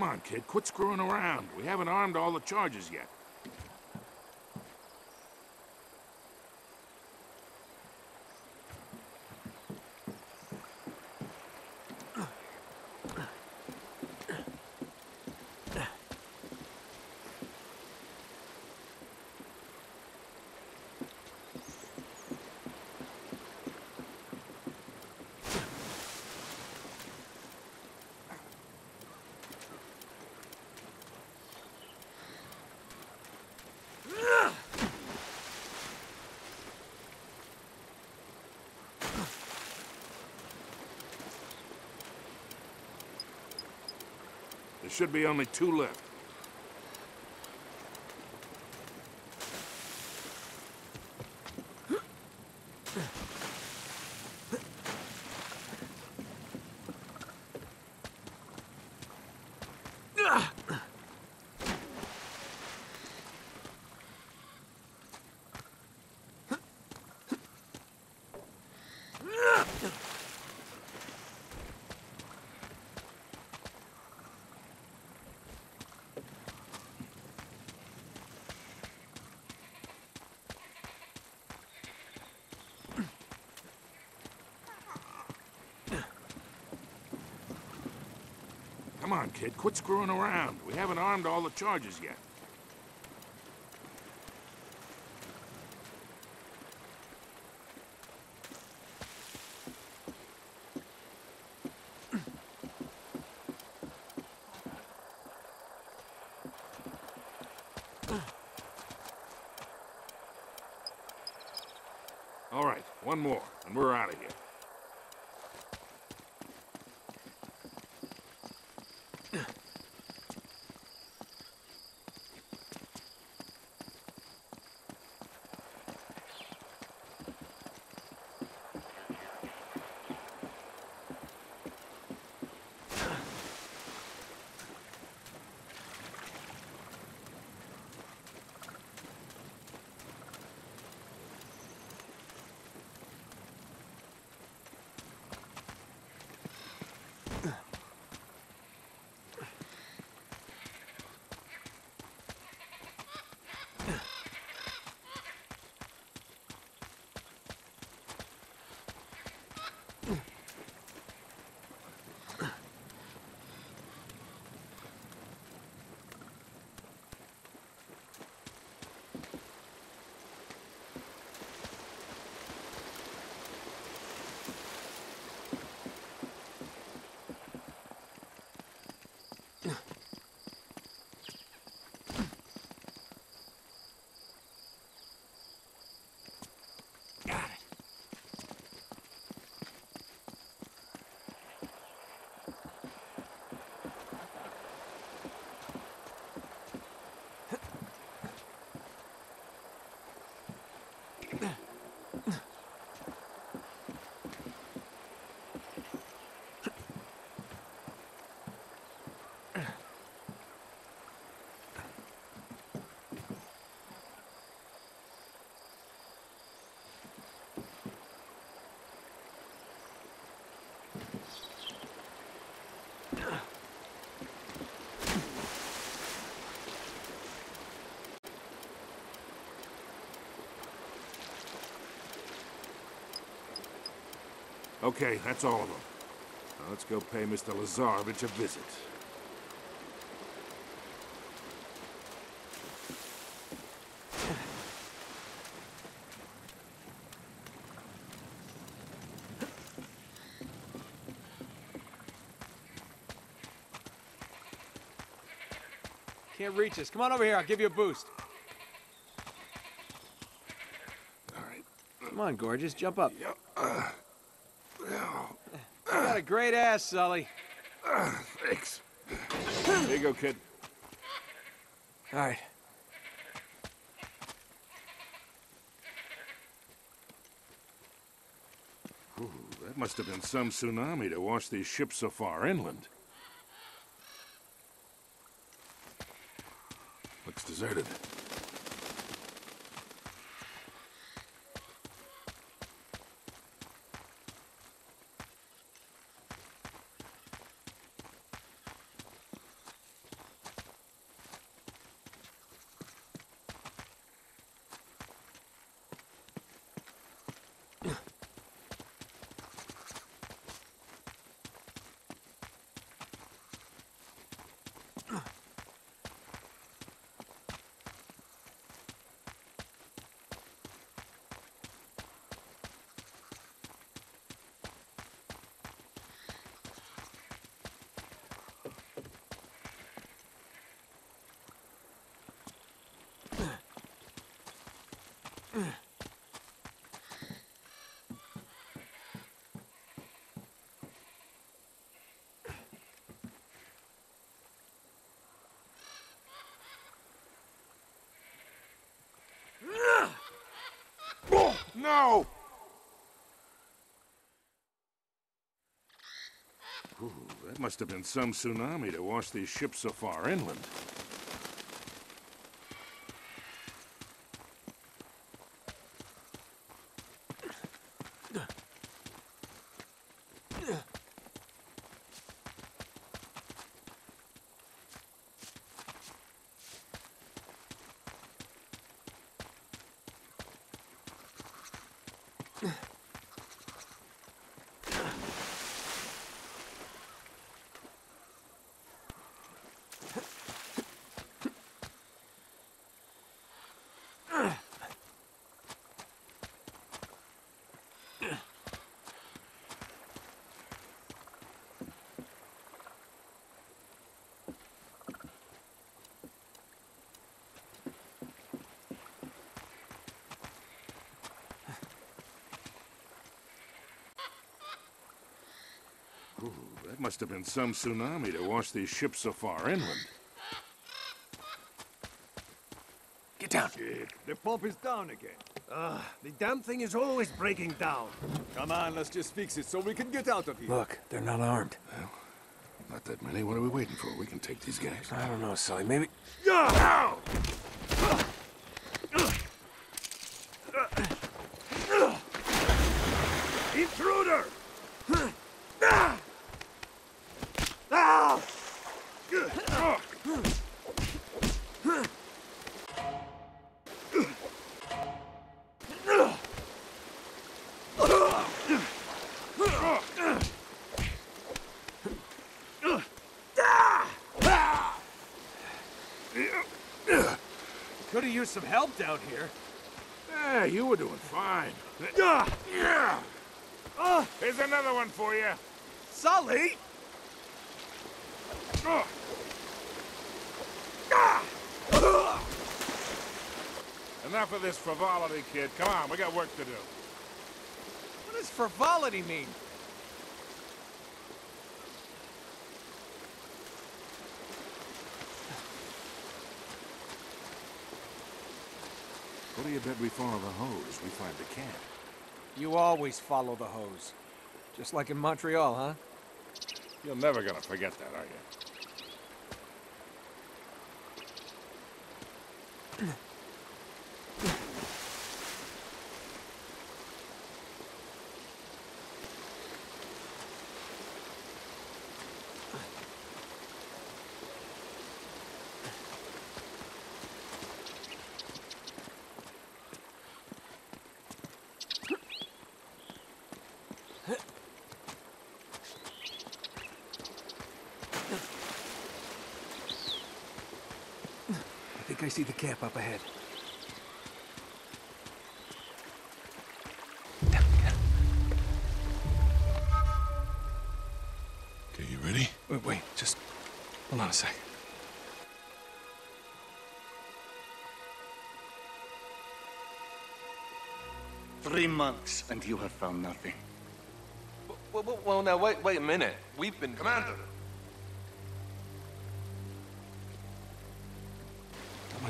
Come on, kid, quit screwing around. We haven't armed all the charges yet. There should be only two left. Come on, kid, quit screwing around. We haven't armed all the charges yet. Okay, that's all of them. Now let's go pay Mr. Lazarevic a visit. Can't reach us. Come on over here. I'll give you a boost. All right. Come on, gorgeous. Jump up. Yeah. A great ass, Sully. uh, thanks. Here you go, kid. All right. Ooh, that must have been some tsunami to wash these ships so far inland. Looks deserted. No! Ooh, that must have been some tsunami to wash these ships so far inland. Ooh, that must have been some tsunami to wash these ships so far inland. Get down. The pump is down again. Ah, the damn thing is always breaking down. Come on, let's just fix it so we can get out of here. Look, they're not armed. Well, Not that many. What are we waiting for? We can take these guys. I don't know, Sully. Maybe. Intruder! Some help down here. Yeah, you were doing fine. Yeah! Uh. Here's another one for you. Sully! Oh. Enough of this frivolity, kid. Come on, we got work to do. What does frivolity mean? What do you bet we follow the hose? We find the camp. You always follow the hose. Just like in Montreal, huh? You're never gonna forget that, are you? see the camp up ahead. Okay, you ready? Wait, wait, just hold on a sec. Three months and you have found nothing. Well, well, well now, wait, wait a minute. We've been... Commander,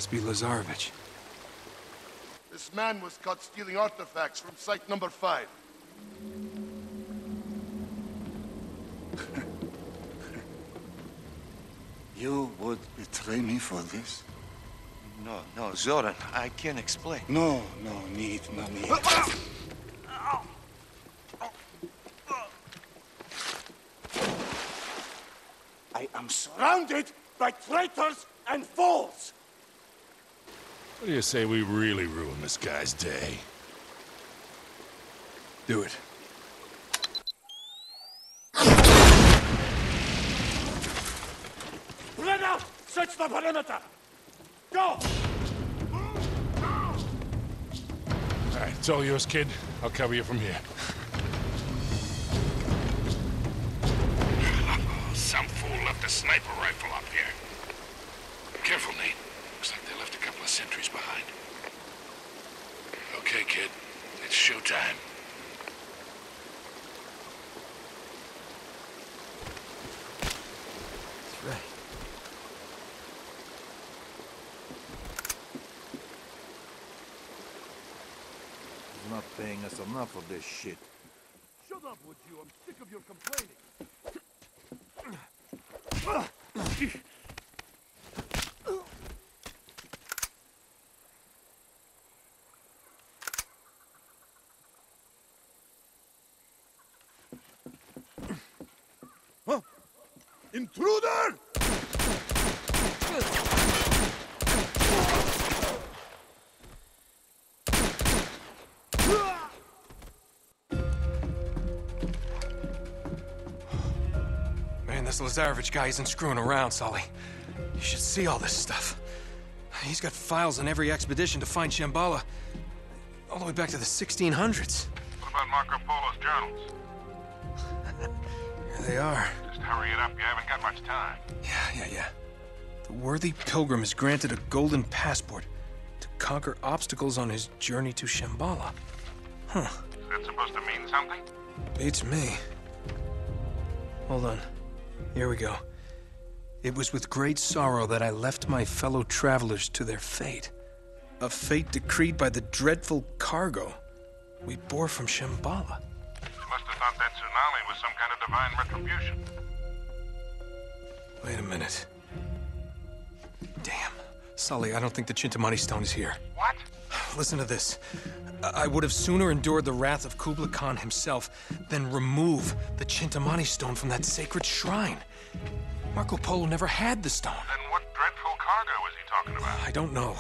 must be Lazarevic. This man was caught stealing artifacts from site number five. You would betray me for this? No, no, Zoran, I can't explain. No, no need, no need. I am surrounded by traitors and fools! What do you say we really ruin this guy's day? Do it. Spread out! Search the perimeter! Go! All right, it's all yours, kid. I'll cover you from here. Some fool left a sniper rifle up here. Careful, Nate. Looks like they left a couple of sentries behind. Okay, kid. It's showtime. That's right. He's not paying us enough of this shit. Shut up, would you? I'm sick of your complaining. This Lazarevic guy isn't screwing around, Sully. You should see all this stuff. He's got files on every expedition to find Shambhala. All the way back to the 1600s. What about Marco Polo's journals? Here they are. Just hurry it up. You haven't got much time. Yeah, yeah, yeah. The worthy pilgrim is granted a golden passport to conquer obstacles on his journey to Shambhala. Huh. Is that supposed to mean something? Beats me. Hold on. Here we go. It was with great sorrow that I left my fellow travelers to their fate. A fate decreed by the dreadful cargo we bore from Shambhala. You must have thought that tsunami was some kind of divine retribution. Wait a minute. Damn. Sully, I don't think the Chintamani stone is here. What? Listen to this. I would have sooner endured the wrath of Kublai Khan himself than remove the Chintamani stone from that sacred shrine. Marco Polo never had the stone. Then what dreadful cargo is he talking about? I don't know.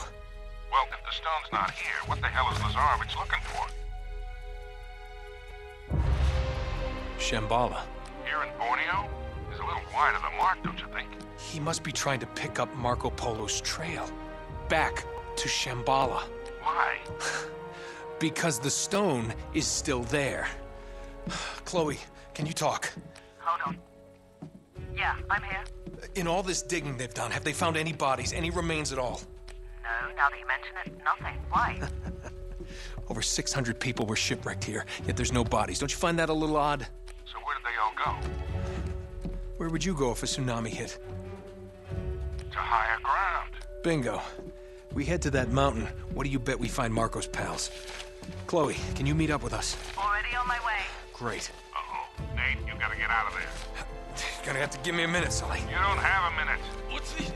Well, if the stone's not here, what the hell is Lazarevic looking for? Shambhala. Here in Borneo? He's a little wide of the mark, don't you think? He must be trying to pick up Marco Polo's trail. Back to Shambhala. Why? Because the stone is still there. Chloe, can you talk? Hold on. Yeah, I'm here. In all this digging they've done, have they found any bodies, any remains at all? No, now that you mention it, nothing. Why? Over 600 people were shipwrecked here, yet there's no bodies. Don't you find that a little odd? So where did they all go? Where would you go if a tsunami hit? To higher ground. Bingo. We head to that mountain. What do you bet we find Marco's pals? Chloe, can you meet up with us? Already on my way. Great. Uh-oh. Nate, you gotta get out of there. You're gonna have to give me a minute, Sully. You don't have a minute. What's this?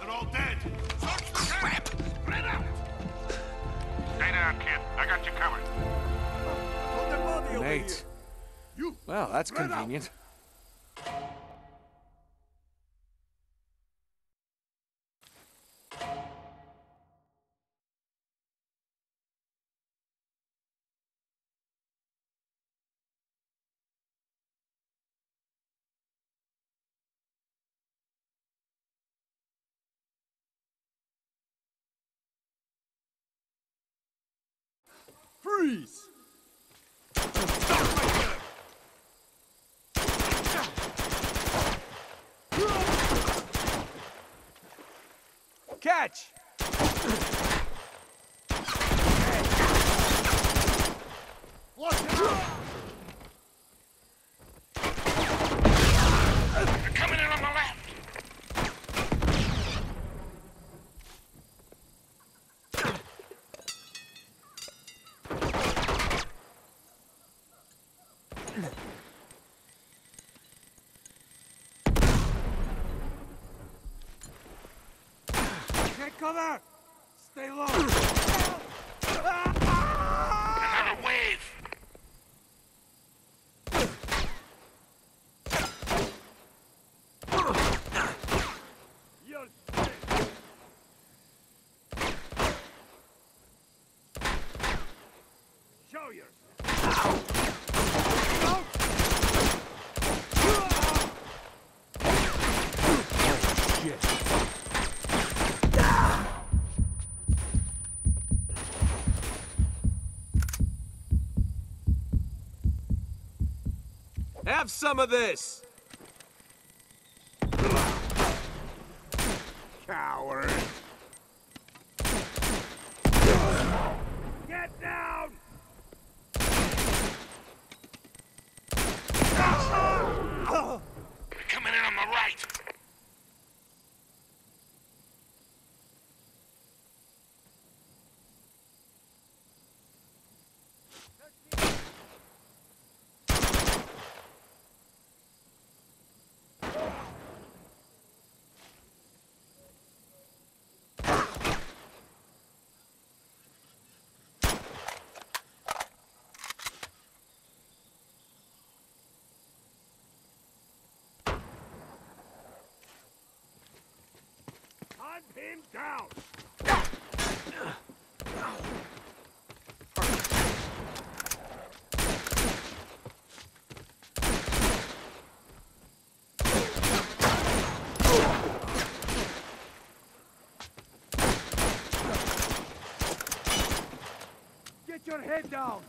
They're all dead. Crap! Spread out. Stay down, kid. I got you covered. Hold their body over here. Nate. You. Well, that's Spread out. convenient. Freeze! Catch! cover! Stay low! Show yourself! Have some of this! Gun him down! Get your head down!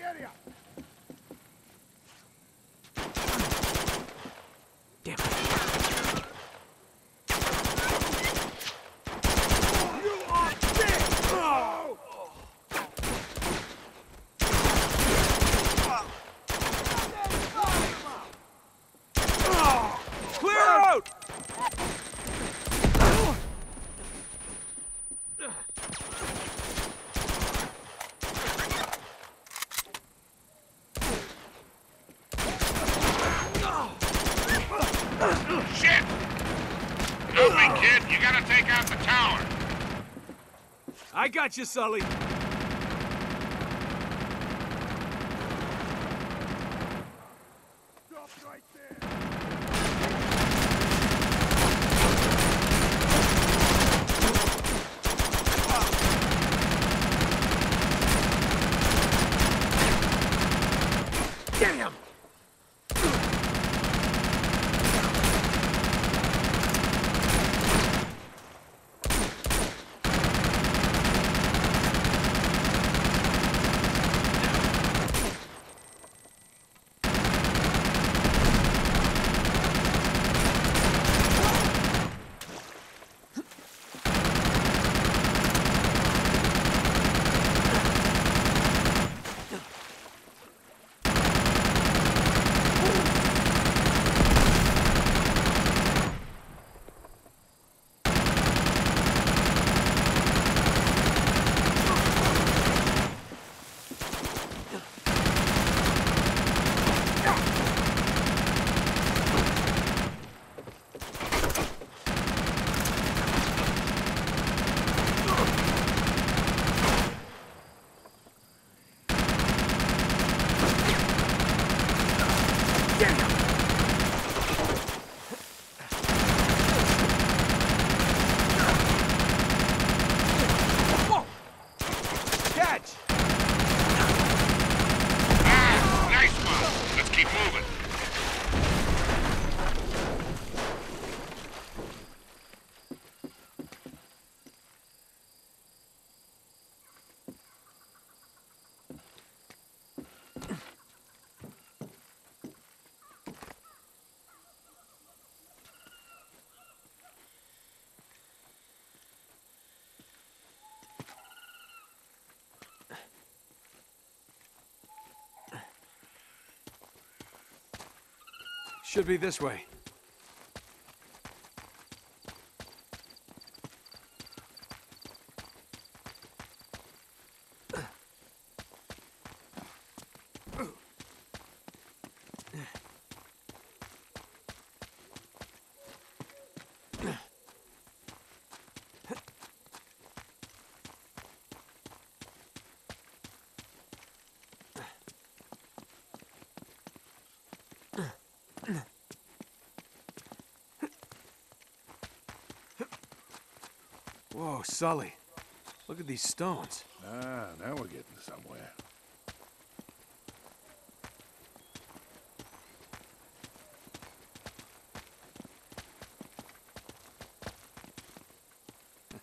the area. got you, Sully. Should be this way. Whoa, Sully. Look at these stones. Ah, now we're getting somewhere.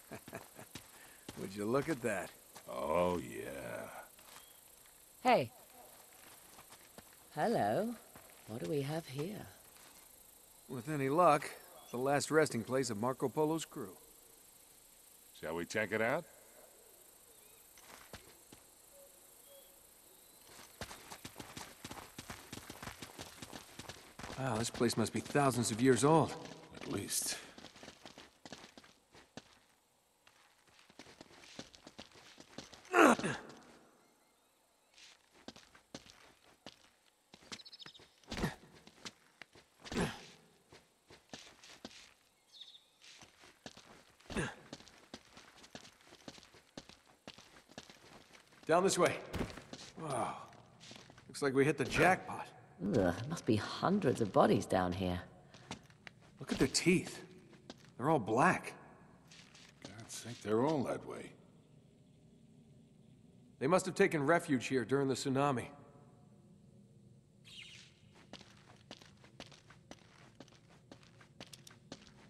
Would you look at that? Oh, yeah. Hey. Hello. What do we have here? With any luck, the last resting place of Marco Polo's crew. Shall we check it out? Wow, this place must be thousands of years old. At least. Down this way. Wow. Looks like we hit the jackpot. Ugh, must be hundreds of bodies down here. Look at their teeth. They're all black. God's sake, they're all that way. They must have taken refuge here during the tsunami.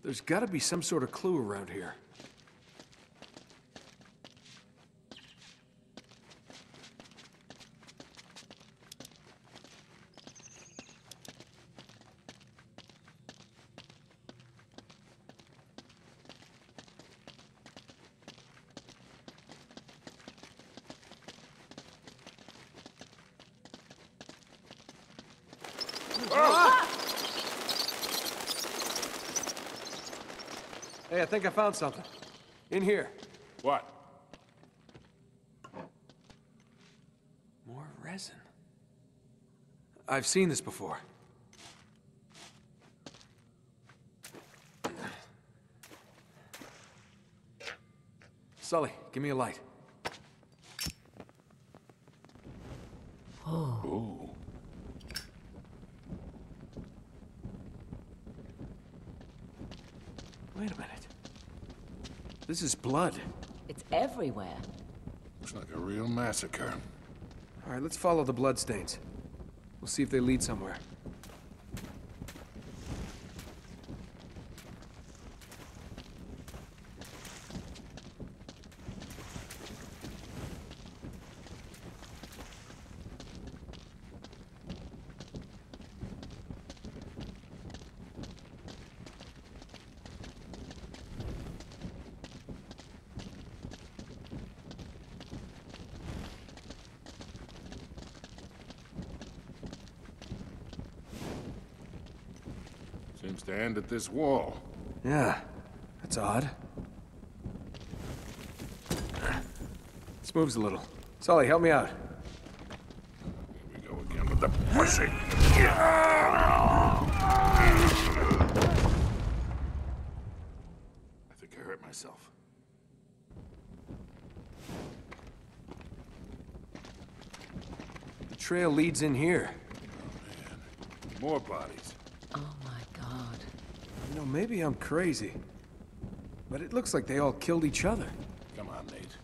There's gotta be some sort of clue around here. Found something. In here. What? More resin. I've seen this before. Sully, give me a light. Oh. Ooh. Wait a minute. This is blood. It's everywhere. Looks like a real massacre. All right, let's follow the bloodstains. We'll see if they lead somewhere. At this wall. Yeah, that's odd. This moves a little. Sully, help me out. Here we go again with the pushing. I think I hurt myself. The trail leads in here. Oh, man. More bodies. Oh my god. You know, maybe I'm crazy. But it looks like they all killed each other. Come on, Nate.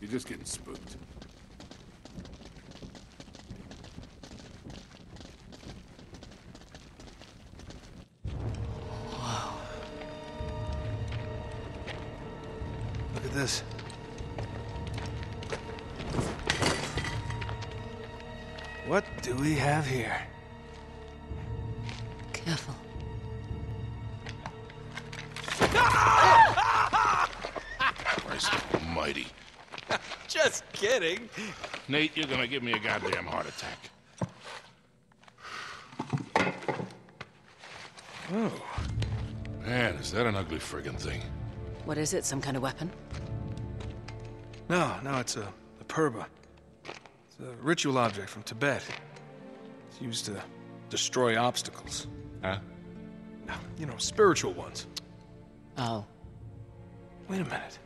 You're just getting spooked. Wow. Look at this. What do we have here? Nate, you're gonna give me a goddamn heart attack. Oh. Man, is that an ugly friggin' thing? What is it? Some kind of weapon? No, no, it's a, a purba. It's a ritual object from Tibet. It's used to destroy obstacles. Huh? No, You know, spiritual ones. Oh. Wait a minute.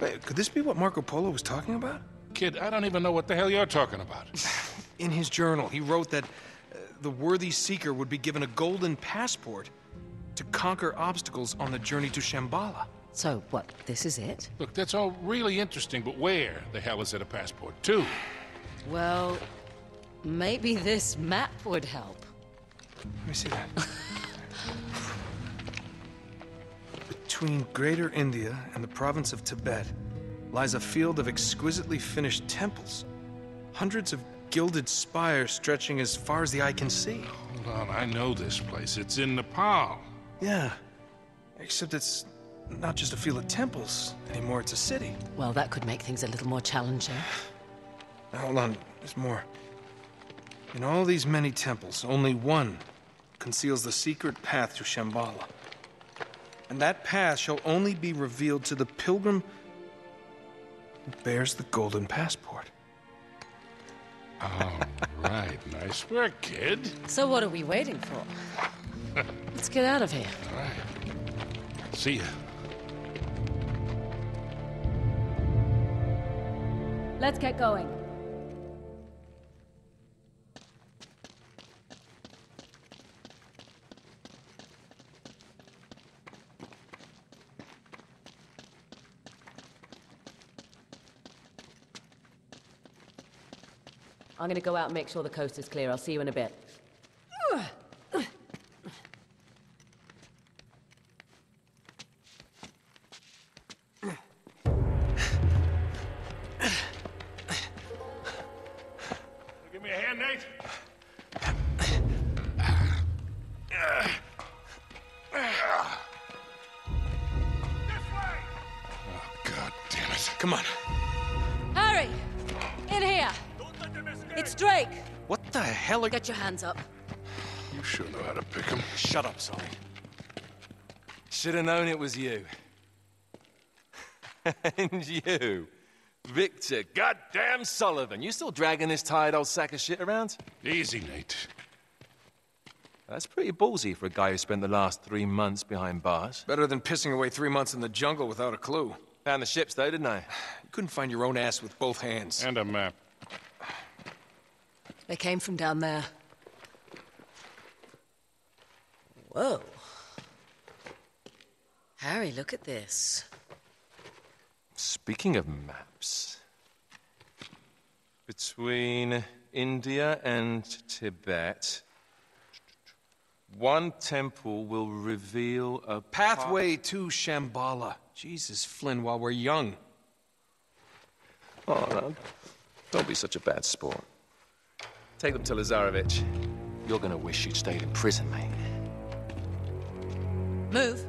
Wait, could this be what Marco Polo was talking about? Kid, I don't even know what the hell you're talking about. In his journal, he wrote that uh, the worthy seeker would be given a golden passport to conquer obstacles on the journey to Shambhala. So, what, this is it? Look, that's all really interesting, but where the hell is it a passport to? Well, maybe this map would help. Let me see that. Between Greater India and the province of Tibet lies a field of exquisitely finished temples. Hundreds of gilded spires stretching as far as the eye can see. Hold on, I know this place. It's in Nepal. Yeah. Except it's not just a field of temples anymore, it's a city. Well, that could make things a little more challenging. Now, hold on, there's more. In all these many temples, only one conceals the secret path to Shambhala. And that path shall only be revealed to the pilgrim who bears the golden passport. Oh, right. Nice work, kid. So, what are we waiting for? Let's get out of here. All right. See ya. Let's get going. I'm gonna go out and make sure the coast is clear. I'll see you in a bit. Hell are Get your hands up. You sure know how to pick 'em. Shut up, Sully. Should have known it was you. and you, Victor goddamn Sullivan. You still dragging this tired old sack of shit around? Easy, Nate. That's pretty ballsy for a guy who spent the last three months behind bars. Better than pissing away three months in the jungle without a clue. Found the ships, though, didn't I? You couldn't find your own ass with both hands. And a map. They came from down there. Whoa. Harry, look at this. Speaking of maps, between India and Tibet, one temple will reveal a Pathway to Shambhala. Jesus, Flynn, while we're young. Oh, no. Don't be such a bad sport. Take them to Lazarevic. You're gonna wish you'd stayed in prison, mate. Move.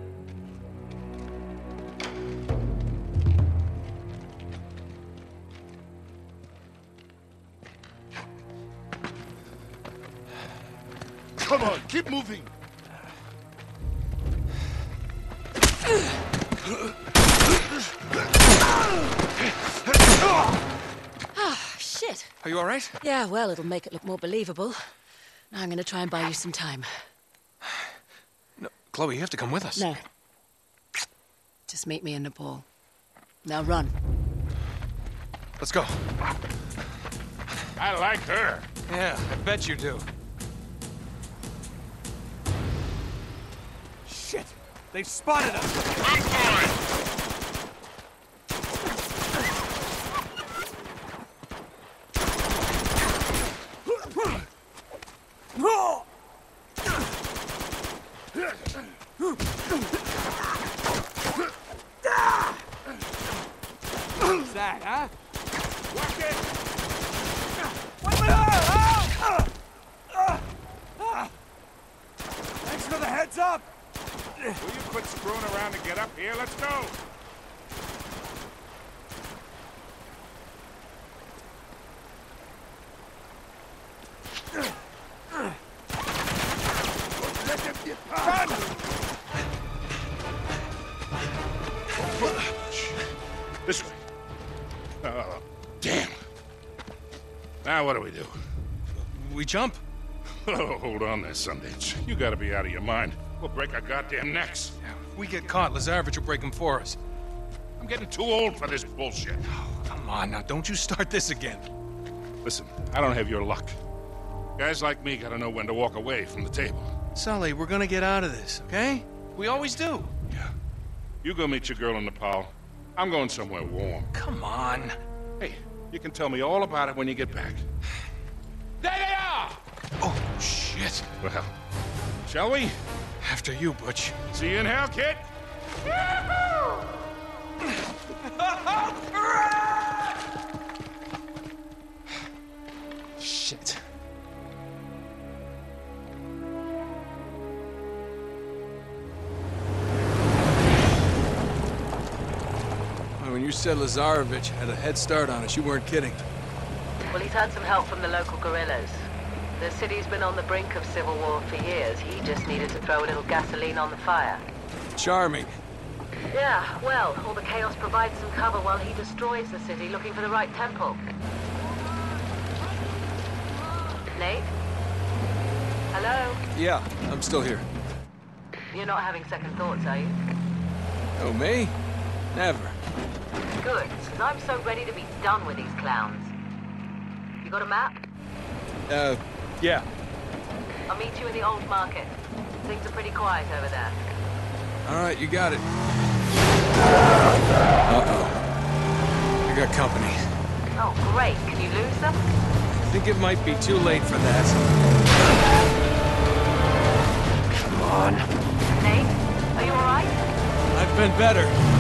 Come on, keep moving. Ah, shit. Are you all right? Yeah, well, it'll make it look more believable. Now I'm gonna try and buy you some time. No, Chloe, you have to come with us. No. Just meet me in Nepal. Now run. Let's go. I like her. Yeah, I bet you do. Shit! They've spotted us! Run for Oh, hold on there, Sundance. You gotta be out of your mind. We'll break our goddamn necks. If we get caught, Lazarevic will break them for us. I'm getting too old for this bullshit. Oh, come on now, don't you start this again. Listen, I don't have your luck. Guys like me gotta know when to walk away from the table. Sully, we're gonna get out of this, okay? We always do. Yeah. You go meet your girl in Nepal. I'm going somewhere warm. Come on. Hey, you can tell me all about it when you get back. Shit. Well, shall we? After you, Butch. See you in hell, kid! Shit. When you said Lazarevic had a head start on us, you weren't kidding. Well, he's had some help from the local guerrillas. The city's been on the brink of civil war for years. He just needed to throw a little gasoline on the fire. Charming. Yeah, well, all the chaos provides some cover while he destroys the city looking for the right temple. Nate? Hello? Yeah, I'm still here. You're not having second thoughts, are you? Oh, me? Never. Good, because I'm so ready to be done with these clowns. You got a map? Uh, yeah. I'll meet you in the old market. Things are pretty quiet over there. All right, you got it. Uh-oh. I got company. Oh, great. Can you lose them? I think it might be too late for that. Come on. Nate, are you alright? I've been better.